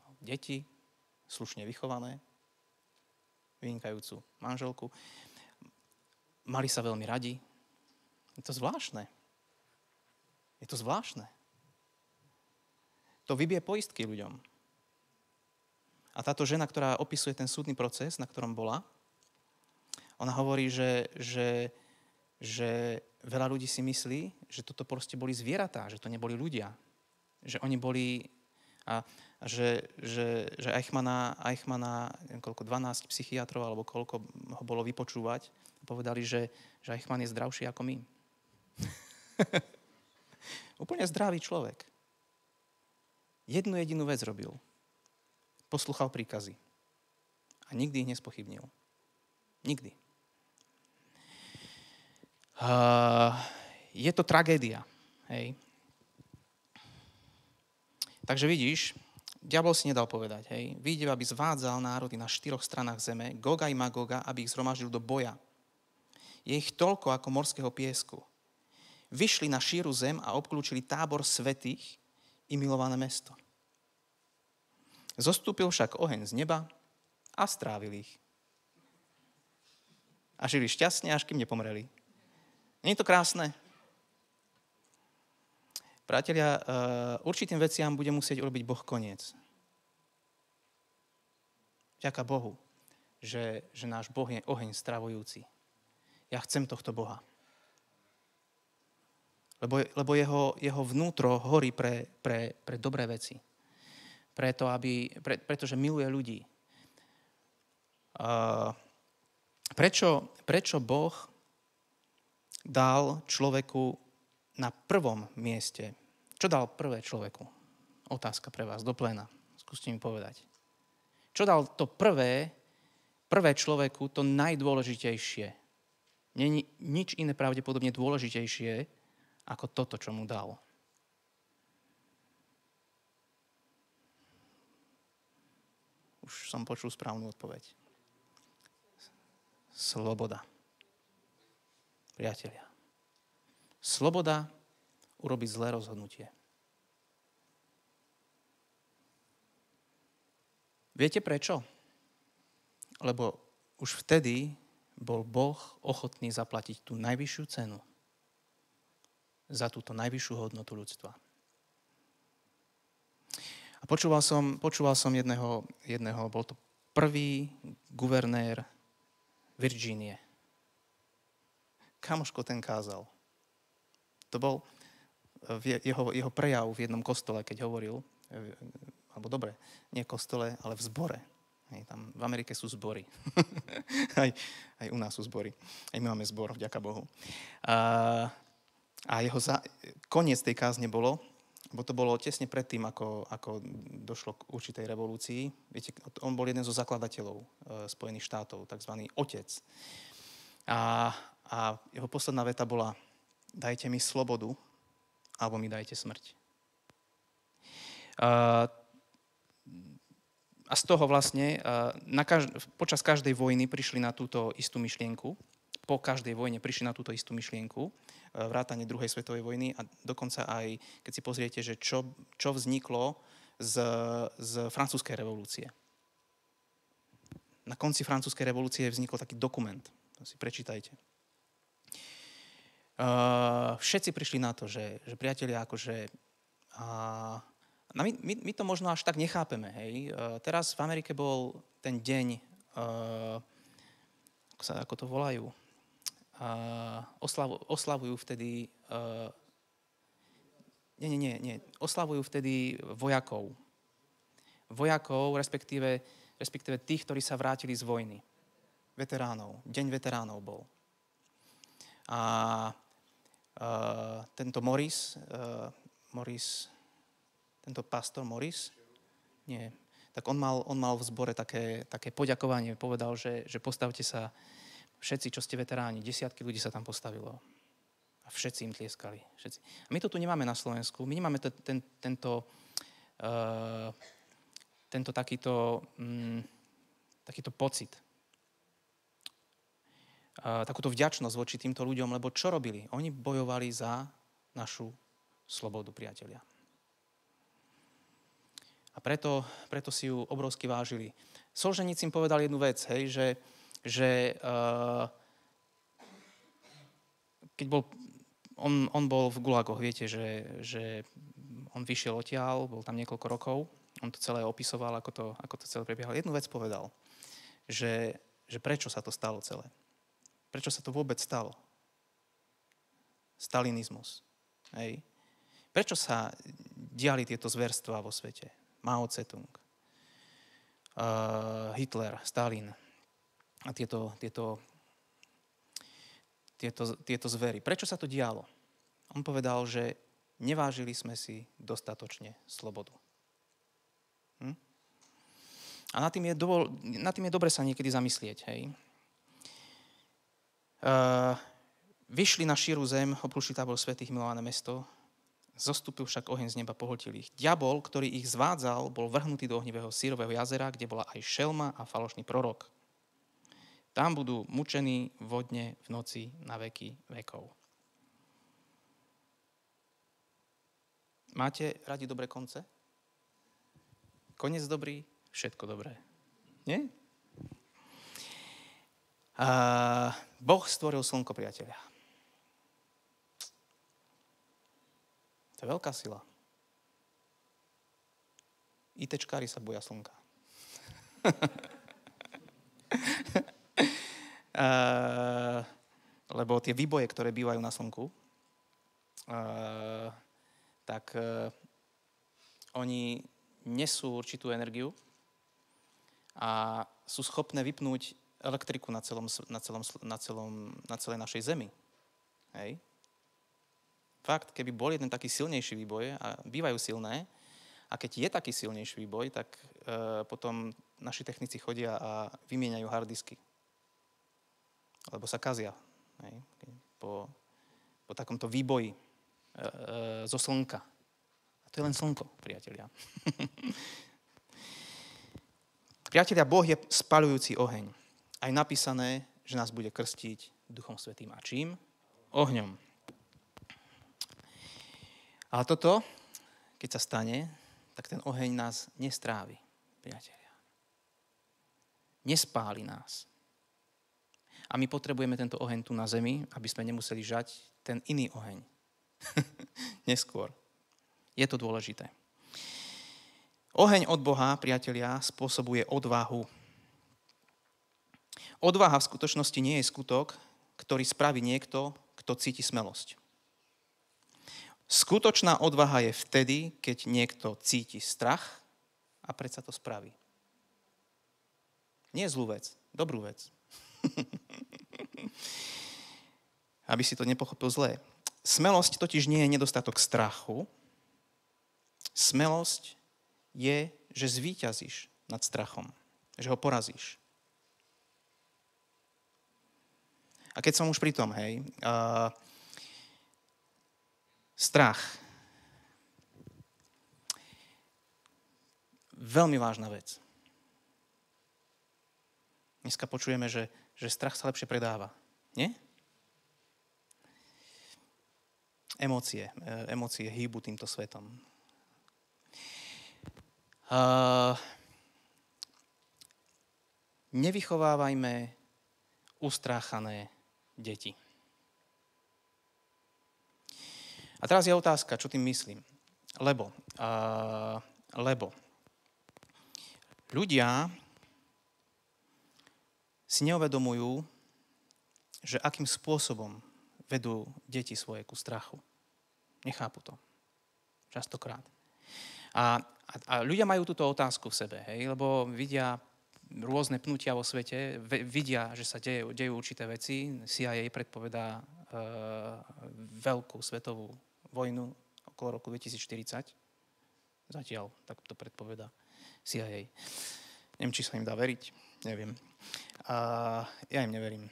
Mal deti, slušne vychované, vynikajúcu manželku. Mali sa veľmi radi. Je to zvláštne. Je to zvláštne. To vybie poistky ľuďom. A táto žena, ktorá opisuje ten súdny proces, na ktorom bola, ona hovorí, že, že, že veľa ľudí si myslí, že toto proste boli zvieratá, že to neboli ľudia. Že oni boli... A, a že, že, že Eichmana, Eichmana koľko, 12 psychiatrov, alebo koľko ho bolo vypočúvať, povedali, že, že Eichmann je zdravší ako my. <laughs> Úplne zdravý človek. Jednu jedinú vec robil. Posluchal príkazy. A nikdy ich nespochybnil. Nikdy. Uh, je to tragédia. Hej. Takže vidíš, diabol si nedal povedať, hej, vyjde, aby zvádzal národy na štyroch stranách zeme, Goga i Magoga, aby ich zhromaždil do boja. Je ich toľko ako morského piesku. Vyšli na šíru zem a obklúčili tábor svetých i milované mesto. Zostúpil však oheň z neba a strávil ich. A žili šťastne, až kým nepomreli. Nie je to krásne? Priatelia, uh, určitým veciam bude musieť urobiť Boh koniec. Ďaká Bohu, že, že náš Boh je oheň stravujúci. Ja chcem tohto Boha. Lebo, lebo jeho, jeho vnútro horí pre, pre, pre dobré veci. Preto, aby, pre, pretože miluje ľudí. Uh, prečo, prečo Boh dal človeku na prvom mieste. Čo dal prvé človeku? Otázka pre vás do plena. Skúste mi povedať. Čo dal to prvé, prvé človeku, to najdôležitejšie? Není nič iné pravdepodobne dôležitejšie ako toto, čo mu dal. Už som počul správnu odpoveď. Sloboda priatelia. Sloboda urobiť zlé rozhodnutie. Viete prečo? Lebo už vtedy bol Boh ochotný zaplatiť tú najvyššiu cenu za túto najvyššiu hodnotu ľudstva. A počúval som, počúval som jedného, jedného, bol to prvý guvernér Virgínie kamoško ten kázal. To bol eh, jeho, jeho prejav v jednom kostole, keď hovoril, eh, alebo dobre, nie kostole, ale v zbore. Hej, tam v Amerike sú zbory. <laughs> aj, aj u nás sú zbory. Aj my máme zbor, vďaka Bohu. A, a jeho za, koniec tej kázne bolo, bo to bolo tesne predtým, ako, ako došlo k určitej revolúcii. Viete, on bol jeden zo zakladateľov e, Spojených štátov, tzv. otec. A, a jeho posledná veta bola, dajte mi slobodu, alebo mi dajte smrť. A z toho vlastne na každ- počas každej vojny prišli na túto istú myšlienku. Po každej vojne prišli na túto istú myšlienku, vrátane druhej svetovej vojny a dokonca aj, keď si pozriete, že čo, čo vzniklo z, z francúzskej revolúcie. Na konci francúzskej revolúcie vznikol taký dokument, to si prečítajte. Uh, všetci prišli na to, že, že priatelia, akože... Uh, no my, my, my to možno až tak nechápeme, hej. Uh, teraz v Amerike bol ten deň, uh, ako, sa, ako to volajú, uh, oslavu, oslavujú vtedy... Uh, nie, nie, nie, nie. Oslavujú vtedy vojakov. Vojakov, respektíve, respektíve tých, ktorí sa vrátili z vojny. Veteránov. Deň veteránov bol. A Uh, tento Morris, uh, Morris, tento pastor Morris, nie, tak on mal, on mal v zbore také, také poďakovanie. Povedal, že, že postavte sa všetci, čo ste veteráni. Desiatky ľudí sa tam postavilo. A všetci im tlieskali. Všetci. A my to tu nemáme na Slovensku. My nemáme ten, ten, tento, uh, tento takýto, um, takýto pocit takúto vďačnosť voči týmto ľuďom, lebo čo robili? Oni bojovali za našu slobodu, priatelia. A preto, preto si ju obrovsky vážili. Solženicím povedal jednu vec, hej, že, že uh, keď bol, on, on bol v Gulagoch, viete, že, že on vyšiel odtiaľ, bol tam niekoľko rokov, on to celé opisoval, ako to, ako to celé prebiehalo. Jednu vec povedal, že, že prečo sa to stalo celé. Prečo sa to vôbec stalo? Stalinizmus. Hej. Prečo sa diali tieto zverstva vo svete? Mao Tse-tung, uh, Hitler, Stalin a tieto, tieto, tieto, tieto zvery. Prečo sa to dialo? On povedal, že nevážili sme si dostatočne slobodu. Hm? A nad tým, je dovol, nad tým je dobre sa niekedy zamyslieť. Hej? Uh, vyšli na šíru zem, obrušili tábor svetých milované mesto, Zostúpil však oheň z neba, pohltil ich. Diabol, ktorý ich zvádzal, bol vrhnutý do ohnivého sírového jazera, kde bola aj šelma a falošný prorok. Tam budú mučení vodne v noci na veky vekov. Máte radi dobré konce? Konec dobrý, všetko dobré. Nie? Boh stvoril slnko, priatelia. To je veľká sila. ITčkári sa boja slnka. <laughs> uh, lebo tie výboje, ktoré bývajú na slnku, uh, tak uh, oni nesú určitú energiu a sú schopné vypnúť elektriku na, celom, na, celom, na, celom, na celej našej Zemi. Hej? Fakt, keby bol jeden taký silnejší výboj, a bývajú silné, a keď je taký silnejší výboj, tak e, potom naši technici chodia a vymieňajú harddisky. Lebo sa kazia. Hej, po, po takomto výboji e, e, zo slnka. A to je len slnko, priatelia. <laughs> priatelia, Boh je spalujúci oheň. Aj napísané, že nás bude krstiť Duchom Svetým. A čím? Ohňom. Ale toto, keď sa stane, tak ten oheň nás nestrávi, priatelia. Nespáli nás. A my potrebujeme tento oheň tu na zemi, aby sme nemuseli žať ten iný oheň. <laughs> Neskôr. Je to dôležité. Oheň od Boha, priatelia, spôsobuje odvahu. Odvaha v skutočnosti nie je skutok, ktorý spraví niekto, kto cíti smelosť. Skutočná odvaha je vtedy, keď niekto cíti strach a predsa to spraví. Nie zlú vec, dobrú vec. <laughs> Aby si to nepochopil zlé. Smelosť totiž nie je nedostatok strachu. Smelosť je, že zvíťazíš nad strachom. Že ho porazíš. A keď som už pri tom, hej, uh, Strach. Veľmi vážna vec. Dneska počujeme, že, že strach sa lepšie predáva. Nie? Emócie. E, emócie hýbu týmto svetom. Uh, nevychovávajme ustráchané deti. A teraz je otázka, čo tým myslím. Lebo, uh, lebo ľudia si neuvedomujú, že akým spôsobom vedú deti svoje ku strachu. Nechápu to. Častokrát. A, a, a ľudia majú túto otázku v sebe, hej, lebo vidia rôzne pnutia vo svete, vidia, že sa dejú, dejú určité veci. CIA predpovedá e, veľkú svetovú vojnu okolo roku 2040. Zatiaľ, tak to predpoveda CIA. Neviem, či sa im dá veriť, neviem. A ja im neverím.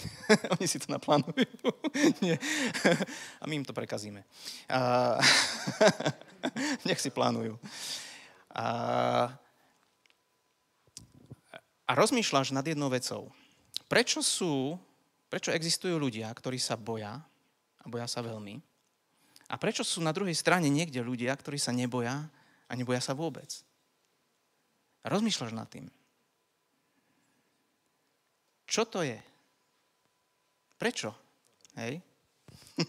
<laughs> Oni si to naplánujú. <laughs> Nie. A my im to prekazíme. A... <laughs> Nech si plánujú. A... A rozmýšľaš nad jednou vecou. Prečo sú, prečo existujú ľudia, ktorí sa boja, a boja sa veľmi, a prečo sú na druhej strane niekde ľudia, ktorí sa neboja A neboja sa vôbec. Rozmýšľaš nad tým. Čo to je? Prečo? Hej? <laughs>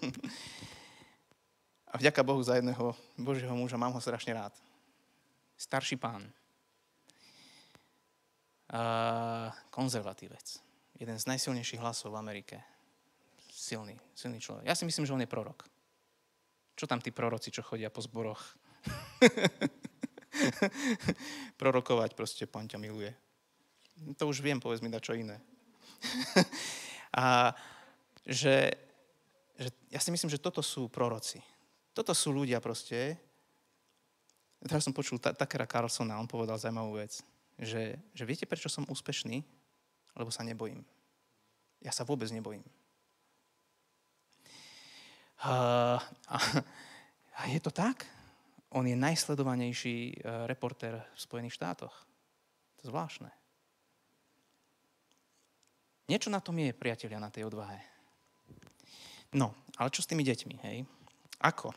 A vďaka Bohu za jedného Božieho muža, mám ho strašne rád. Starší pán. Konzervatívec. Jeden z najsilnejších hlasov v Amerike. Silný, silný človek. Ja si myslím, že on je prorok. Čo tam tí proroci, čo chodia po zboroch? <laughs> Prorokovať proste, pán ťa miluje. To už viem, povedz mi da čo iné. <laughs> a že, že ja si myslím, že toto sú proroci. Toto sú ľudia proste. Teraz som počul Takera Carlsona, on povedal zaujímavú vec, že, že viete, prečo som úspešný? Lebo sa nebojím. Ja sa vôbec nebojím. A, a, a je to tak? On je najsledovanejší e, reportér v Spojených štátoch. To je zvláštne. Niečo na tom je, priatelia, na tej odvahe. No, ale čo s tými deťmi, hej? Ako?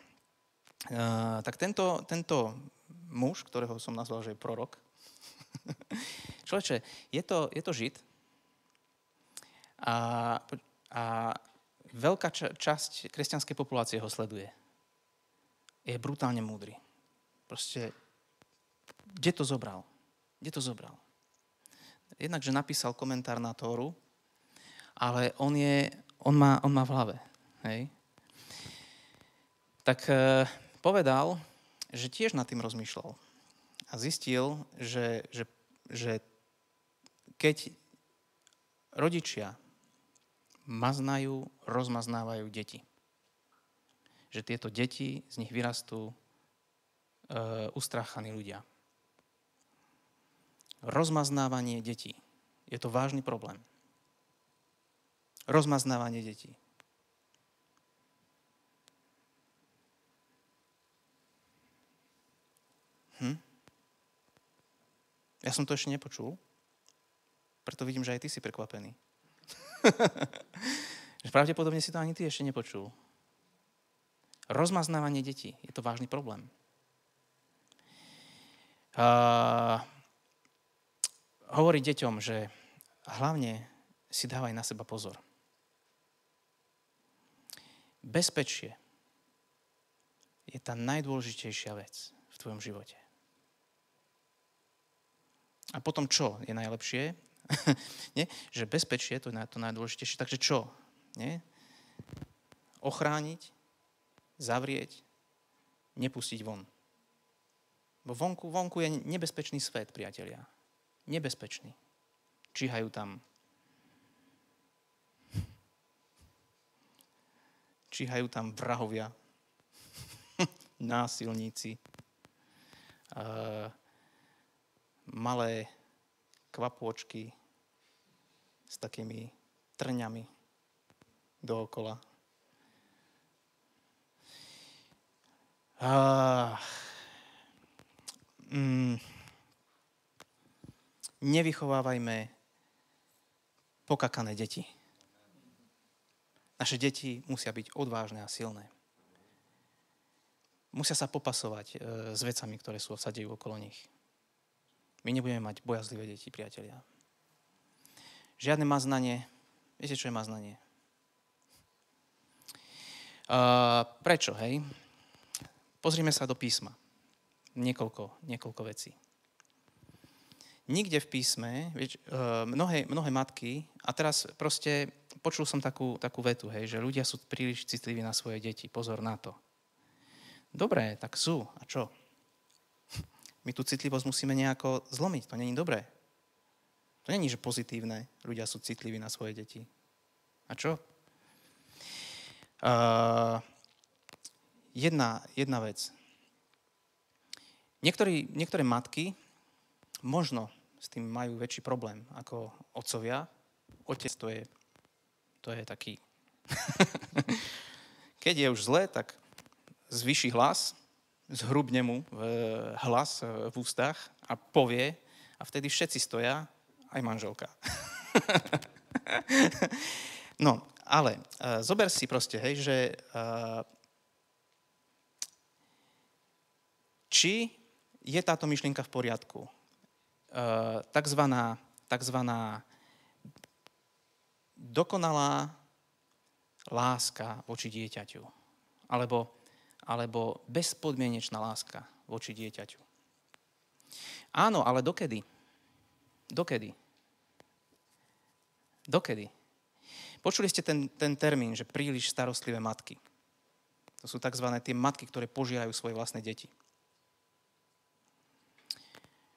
Uh, tak tento, tento muž, ktorého som nazval, že je prorok, <laughs> človeče, je to, je to žid a, a veľká ča- časť kresťanskej populácie ho sleduje. Je brutálne múdry. Proste, kde to zobral? Kde to zobral? Jednak, že napísal komentár na Tóru, ale on, je, on, má, on má v hlave. Hej? tak e, povedal, že tiež nad tým rozmýšľal. A zistil, že, že, že keď rodičia maznajú, rozmaznávajú deti, že tieto deti, z nich vyrastú e, ustráchaní ľudia. Rozmaznávanie detí. Je to vážny problém. Rozmaznávanie detí. Hm? Ja som to ešte nepočul, preto vidím, že aj ty si prekvapený. <laughs> Pravdepodobne si to ani ty ešte nepočul. Rozmaznávanie detí je to vážny problém. Uh, hovorí deťom, že hlavne si dávaj na seba pozor. Bezpečie je tá najdôležitejšia vec v tvojom živote. A potom čo je najlepšie? <laughs> Nie? Že bezpečie, to je to najdôležitejšie. Takže čo? Nie? Ochrániť, zavrieť, nepustiť von. Bo vonku, vonku je nebezpečný svet, priatelia. Nebezpečný. Číhajú tam číhajú tam vrahovia, <laughs> násilníci, malé kvapôčky s takými trňami dookola. Ah, mm, nevychovávajme pokakané deti. Naše deti musia byť odvážne a silné. Musia sa popasovať e, s vecami, ktoré sú sa okolo nich. My nebudeme mať bojazlivé deti, priatelia. Žiadne maznanie. Viete, čo je maznanie? Uh, prečo, hej? Pozrime sa do písma. Niekoľko, niekoľko vecí. Nikde v písme, vieš, uh, mnohé, mnohé matky, a teraz proste počul som takú, takú vetu, hej, že ľudia sú príliš citliví na svoje deti. Pozor na to. Dobre, tak sú. A čo? My tú citlivosť musíme nejako zlomiť. To není dobré. To není, že pozitívne. Ľudia sú citliví na svoje deti. A čo? Uh, jedna, jedna vec. Niektorí, niektoré matky možno s tým majú väčší problém ako otcovia. Otec to je, to je taký... <laughs> Keď je už zle, tak zvyši hlas zhrubne mu hlas e, v ústach a povie a vtedy všetci stoja, aj manželka. <laughs> no, ale uh, zober si proste, hej, že uh, či je táto myšlienka v poriadku. E, takzvaná, takzvaná dokonalá láska voči dieťaťu. Alebo, alebo bezpodmienečná láska voči dieťaťu. Áno, ale dokedy? Dokedy? Dokedy? Počuli ste ten, ten termín, že príliš starostlivé matky. To sú tzv. tie matky, ktoré požierajú svoje vlastné deti.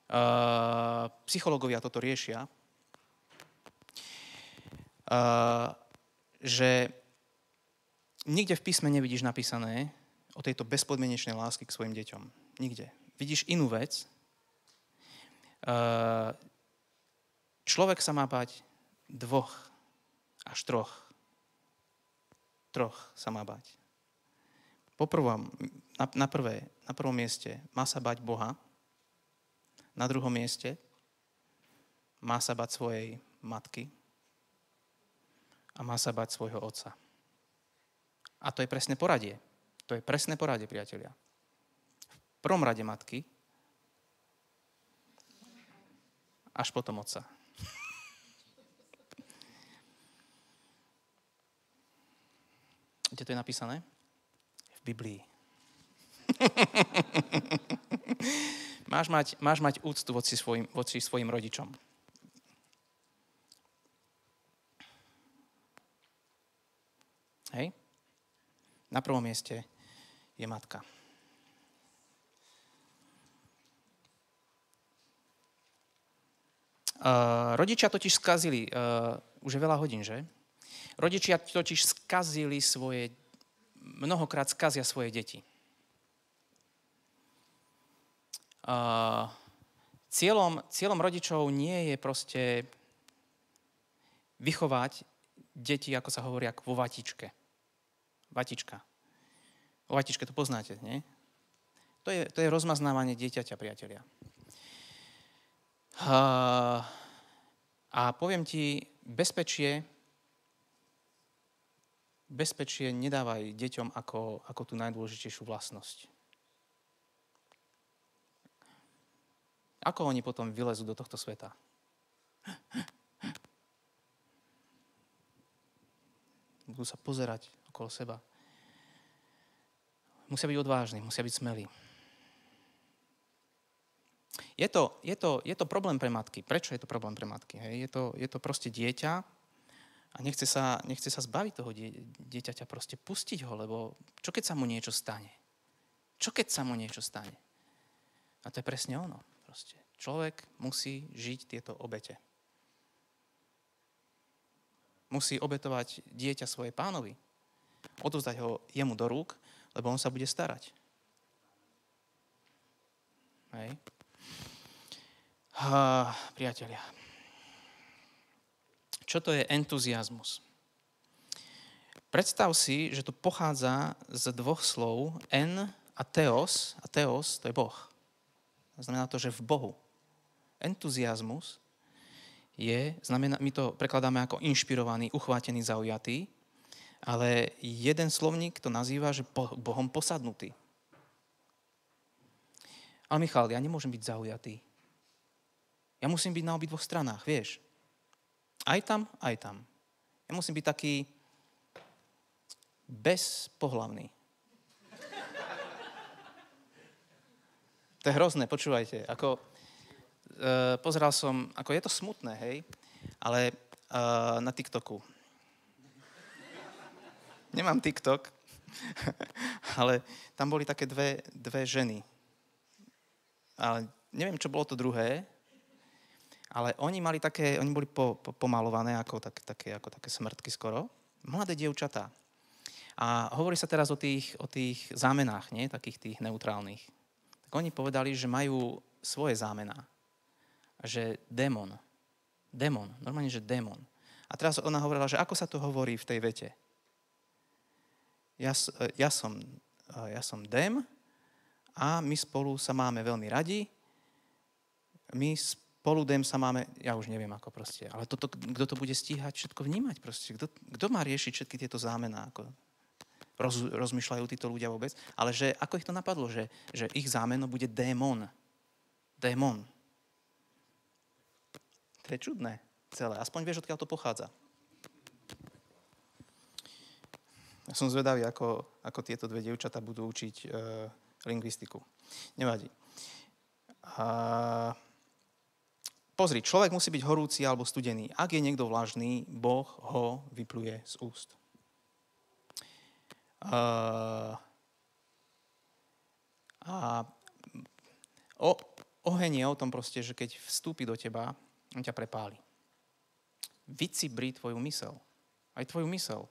Uh, psychológovia toto riešia, uh, že nikde v písme nevidíš napísané o tejto bezpodmienečnej lásky k svojim deťom. Nikde. Vidíš inú vec. Uh, človek sa má bať dvoch až troch. Troch sa má bať. Poprvom, na, na, prvé, na prvom mieste má sa bať Boha, na druhom mieste má sa bať svojej matky a má sa bať svojho otca. A to je presné poradie. To je presné poradie, priatelia. V prvom rade matky, až potom otca. <laughs> Kde to je napísané? V Biblii. <laughs> máš, mať, máš mať úctu voči svojim, voči svojim rodičom. Hej? Na prvom mieste je matka. Uh, rodičia totiž skazili, uh, už je veľa hodín, že? Rodičia totiž skazili svoje, mnohokrát skazia svoje deti. Uh, cieľom, cieľom rodičov nie je proste vychovať deti, ako sa hovorí, ako vo vatičke. Vatička. O vatičke to poznáte, nie? To je, to je rozmaznávanie dieťaťa, priatelia. A poviem ti, bezpečie, bezpečie nedávaj deťom ako, ako tú najdôležitejšiu vlastnosť. Ako oni potom vylezú do tohto sveta? Budú sa pozerať okolo seba. Musia byť odvážni, musia byť smelí. Je to, je, to, je to problém pre matky. Prečo je to problém pre matky? Hej? Je, to, je to proste dieťa a nechce sa, nechce sa zbaviť toho die, dieťaťa, proste pustiť ho, lebo čo keď sa mu niečo stane? Čo keď sa mu niečo stane? A to je presne ono. Proste. Človek musí žiť tieto obete. Musí obetovať dieťa svojej pánovi. Odovzdať ho jemu do rúk, lebo on sa bude starať. Hej. Ha, priatelia. Čo to je entuziasmus? Predstav si, že to pochádza z dvoch slov en a teos. A teos to je Boh. Znamená to, že v Bohu. Entuziasmus je, znamená, my to prekladáme ako inšpirovaný, uchvátený, zaujatý, ale jeden slovník to nazýva, že Bohom posadnutý. Ale Michal, ja nemôžem byť zaujatý. Ja musím byť na obidvoch stranách, vieš. Aj tam, aj tam. Ja musím byť taký bezpohlavný. To je hrozné, počúvajte. Ako, e, pozeral som, ako je to smutné, hej, ale e, na TikToku. Nemám TikTok, <laughs> ale tam boli také dve, dve ženy. Ale neviem, čo bolo to druhé, ale oni mali také, oni boli po, po, pomalované ako, tak, také, ako také smrtky skoro. Mladé dievčatá. A hovorí sa teraz o tých, o tých zámenách, nie? takých tých neutrálnych tak oni povedali, že majú svoje zámená. Že démon. Démon. Normálne, že démon. A teraz ona hovorila, že ako sa to hovorí v tej vete. Ja, ja, som, ja som dém a my spolu sa máme veľmi radi. My spolu dém sa máme, ja už neviem ako proste, ale toto, kto to bude stíhať všetko vnímať proste? Kto, kto má riešiť všetky tieto zámená? Ako, roz, rozmýšľajú títo ľudia vôbec, ale že ako ich to napadlo, že, že ich zámeno bude démon. Démon. To je čudné celé. Aspoň vieš, odkiaľ to pochádza. Ja som zvedavý, ako, ako tieto dve dievčatá budú učiť e, lingvistiku. Nevadí. A... Pozri, človek musí byť horúci alebo studený. Ak je niekto vlažný, Boh ho vypluje z úst. A, a o, oheň je o tom proste, že keď vstúpi do teba, on ťa prepáli. Vycibri tvoju mysel. Aj tvoju mysel.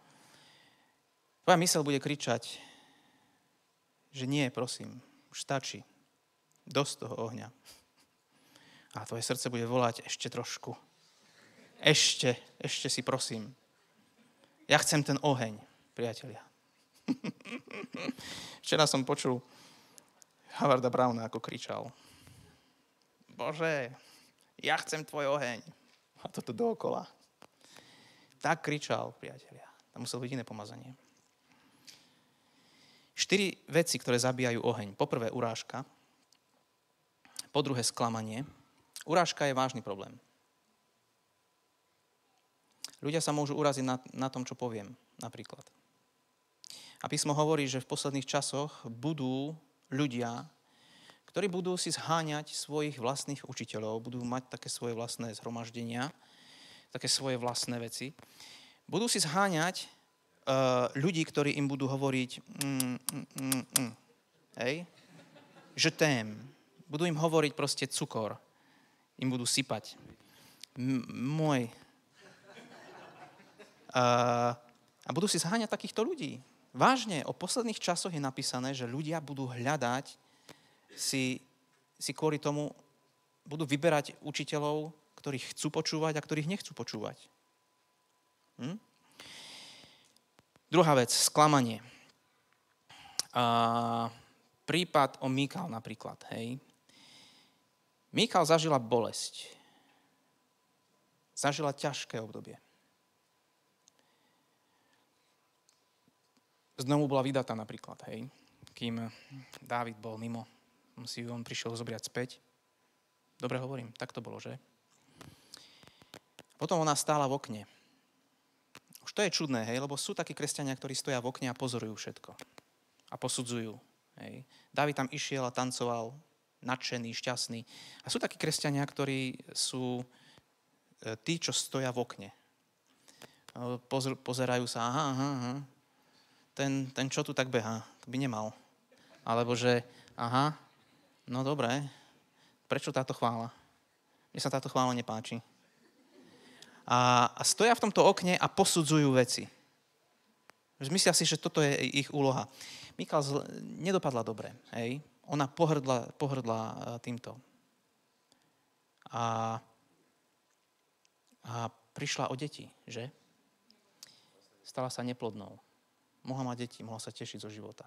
Tvoja mysel bude kričať, že nie, prosím, už stačí. Dosť toho ohňa. A tvoje srdce bude volať ešte trošku. Ešte, ešte si prosím. Ja chcem ten oheň, priatelia. <laughs> Včera som počul Havarda Browna, ako kričal. Bože, ja chcem tvoj oheň. A toto dookola. Tak kričal, priatelia. Tam muselo byť iné pomazanie. Štyri veci, ktoré zabíjajú oheň. Poprvé urážka, po druhé sklamanie. Urážka je vážny problém. Ľudia sa môžu uraziť na, na tom, čo poviem, napríklad. A písmo hovorí, že v posledných časoch budú ľudia, ktorí budú si zháňať svojich vlastných učiteľov, budú mať také svoje vlastné zhromaždenia, také svoje vlastné veci. Budú si zháňať ľudí, ktorí im budú hovoriť mm, mm, mm, mm, hej, že tém. Budú im hovoriť proste cukor. Im budú sypať. M- môj. Uh, a budú si zháňať takýchto ľudí. Vážne, o posledných časoch je napísané, že ľudia budú hľadať si, si kvôli tomu, budú vyberať učiteľov, ktorých chcú počúvať a ktorých nechcú počúvať. Hm? Druhá vec, sklamanie. A, prípad o Mikal napríklad. Hej. Mikal zažila bolesť. Zažila ťažké obdobie. Znovu bola vydatá napríklad, hej. Kým Dávid bol mimo, si on prišiel zobriať späť. Dobre hovorím, tak to bolo, že? Potom ona stála v okne to je čudné, hej, lebo sú takí kresťania, ktorí stoja v okne a pozorujú všetko. A posudzujú. Hej. David tam išiel a tancoval, nadšený, šťastný. A sú takí kresťania, ktorí sú e, tí, čo stoja v okne. Pozr- pozerajú sa, aha, aha, aha. Ten, ten čo tu tak beha, to by nemal. Alebo že, aha, no dobré, prečo táto chvála? Mne sa táto chvála nepáči a, a stoja v tomto okne a posudzujú veci. Myslia si, že toto je ich úloha. Mikal zl- nedopadla dobre. Hej? Ona pohrdla, pohrdla e, týmto. A, a prišla o deti, že? Stala sa neplodnou. Mohla mať deti, mohla sa tešiť zo života.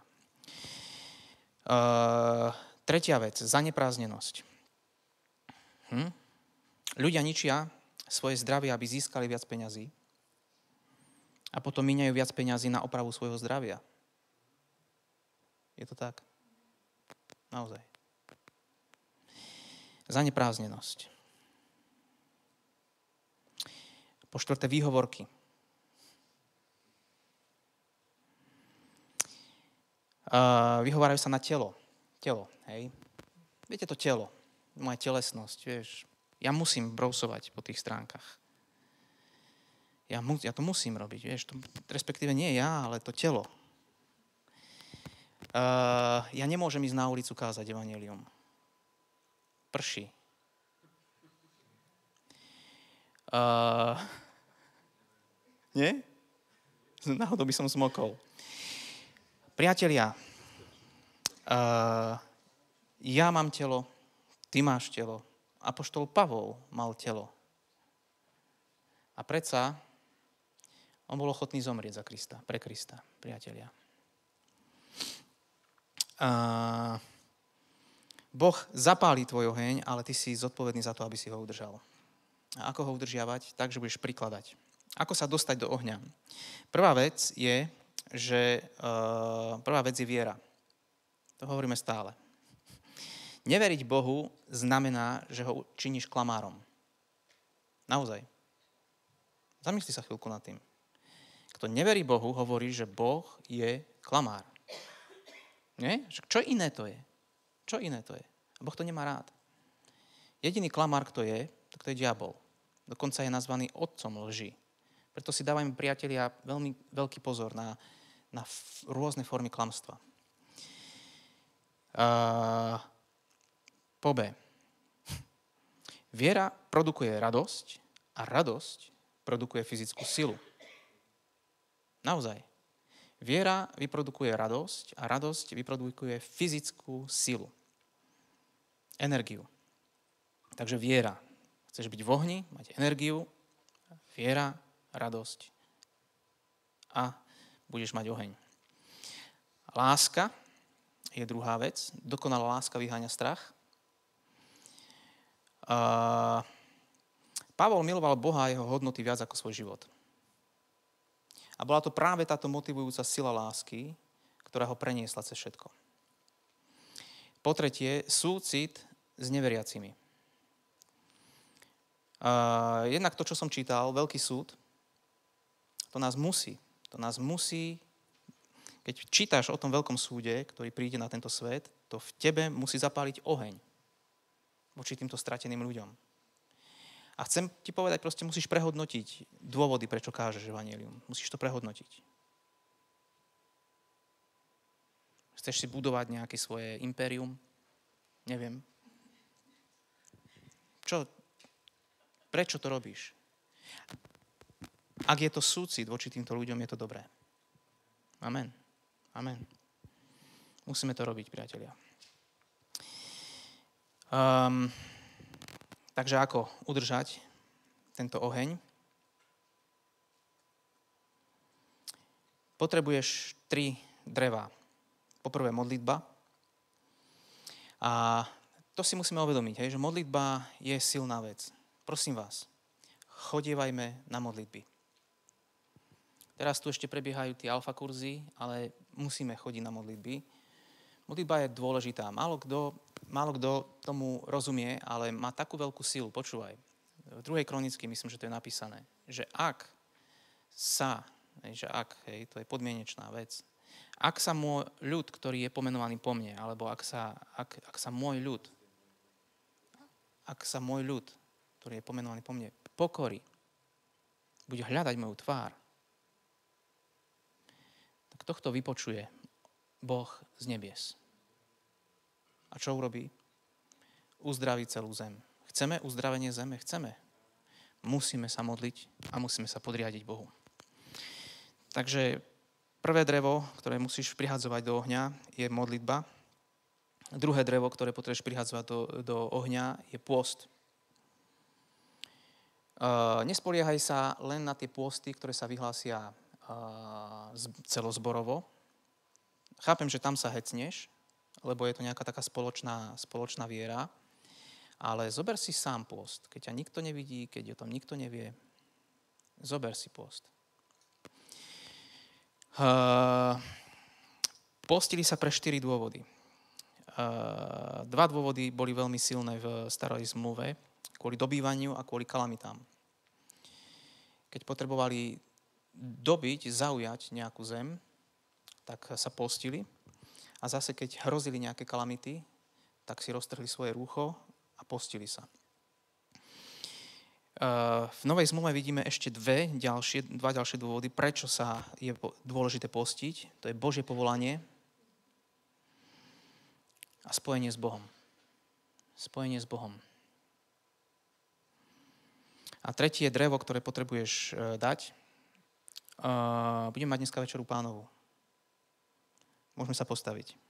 Uh, tretia vec, zanepráznenosť. Hm? Ľudia ničia svoje zdravie, aby získali viac peňazí a potom míňajú viac peňazí na opravu svojho zdravia. Je to tak? Naozaj. Zanepráznenosť. Po štvrté, výhovorky. Uh, vyhovárajú sa na telo. Telo, hej. Viete to telo, moja telesnosť, vieš, ja musím brousovať po tých stránkach. Ja, mu, ja to musím robiť, vieš, to, respektíve nie ja, ale to telo. Uh, ja nemôžem ísť na ulicu kázať evanelium. Prší. Uh, nie? Náhodou by som smokol. Priatelia, uh, ja mám telo, ty máš telo, Apoštol Pavol mal telo. A predsa on bol ochotný zomrieť za Krista, pre Krista, priatelia. A boh zapálí tvoj oheň, ale ty si zodpovedný za to, aby si ho udržal. A ako ho udržiavať? Tak, že budeš prikladať. Ako sa dostať do ohňa? Prvá vec je, že uh, prvá vec je viera. To hovoríme stále. Neveriť Bohu znamená, že ho činíš klamárom. Naozaj. Zamysli sa chvíľku nad tým. Kto neverí Bohu, hovorí, že Boh je klamár. Nie? Čo iné to je? Čo iné to je? Boh to nemá rád. Jediný klamár, kto je, tak to je diabol. Dokonca je nazvaný otcom lži. Preto si dávajme, priatelia, veľmi veľký pozor na, na rôzne formy klamstva. Uh, po B. Viera produkuje radosť a radosť produkuje fyzickú silu. Naozaj. Viera vyprodukuje radosť a radosť vyprodukuje fyzickú silu. Energiu. Takže viera. Chceš byť v ohni, mať energiu, viera, radosť a budeš mať oheň. Láska je druhá vec. Dokonalá láska vyháňa strach. Uh, Pavol miloval Boha a jeho hodnoty viac ako svoj život. A bola to práve táto motivujúca sila lásky, ktorá ho preniesla cez všetko. Po tretie, súcit s neveriacimi. Uh, jednak to, čo som čítal, veľký súd, to nás musí, to nás musí, keď čítaš o tom veľkom súde, ktorý príde na tento svet, to v tebe musí zapáliť oheň voči týmto strateným ľuďom. A chcem ti povedať, proste musíš prehodnotiť dôvody, prečo kážeš evanelium. Musíš to prehodnotiť. Chceš si budovať nejaké svoje impérium? Neviem. Čo? Prečo to robíš? Ak je to súcit voči týmto ľuďom, je to dobré. Amen. Amen. Musíme to robiť, priatelia. Um, Takže ako udržať tento oheň? Potrebuješ tri dreva. Poprvé modlitba. A to si musíme uvedomiť, hej, že modlitba je silná vec. Prosím vás, chodievajme na modlitby. Teraz tu ešte prebiehajú tie alfa kurzy, ale musíme chodiť na modlitby. Modlitba je dôležitá. Málo kto málo kto tomu rozumie, ale má takú veľkú silu. Počúvaj, v druhej kronicky myslím, že to je napísané, že ak sa, že ak, hej, to je podmienečná vec, ak sa môj ľud, ktorý je pomenovaný po mne, alebo ak sa, ak, ak sa môj ľud, ak sa môj ľud, ktorý je pomenovaný po mne, pokorí, bude hľadať moju tvár, tak tohto vypočuje Boh z nebies. A čo urobí? Uzdraví celú zem. Chceme uzdravenie zeme? Chceme. Musíme sa modliť a musíme sa podriadiť Bohu. Takže prvé drevo, ktoré musíš prihadzovať do ohňa, je modlitba. Druhé drevo, ktoré potrebuješ prihadzovať do, do ohňa, je pôst. Uh, nespoliehaj sa len na tie pôsty, ktoré sa vyhlásia uh, celozborovo. Chápem, že tam sa hecneš, lebo je to nejaká taká spoločná, spoločná viera. Ale zober si sám post. Keď ťa nikto nevidí, keď o tom nikto nevie, zober si post. Uh, postili sa pre štyri dôvody. Uh, dva dôvody boli veľmi silné v starej zmluve, kvôli dobývaniu a kvôli kalamitám. Keď potrebovali dobiť, zaujať nejakú zem, tak sa postili a zase, keď hrozili nejaké kalamity, tak si roztrhli svoje rúcho a postili sa. V Novej zmluve vidíme ešte dve ďalšie, dva ďalšie dôvody, prečo sa je dôležité postiť. To je Božie povolanie a spojenie s Bohom. Spojenie s Bohom. A tretie drevo, ktoré potrebuješ e, dať. Budeme mať dneska večeru pánovu. Môžeme sa postaviť.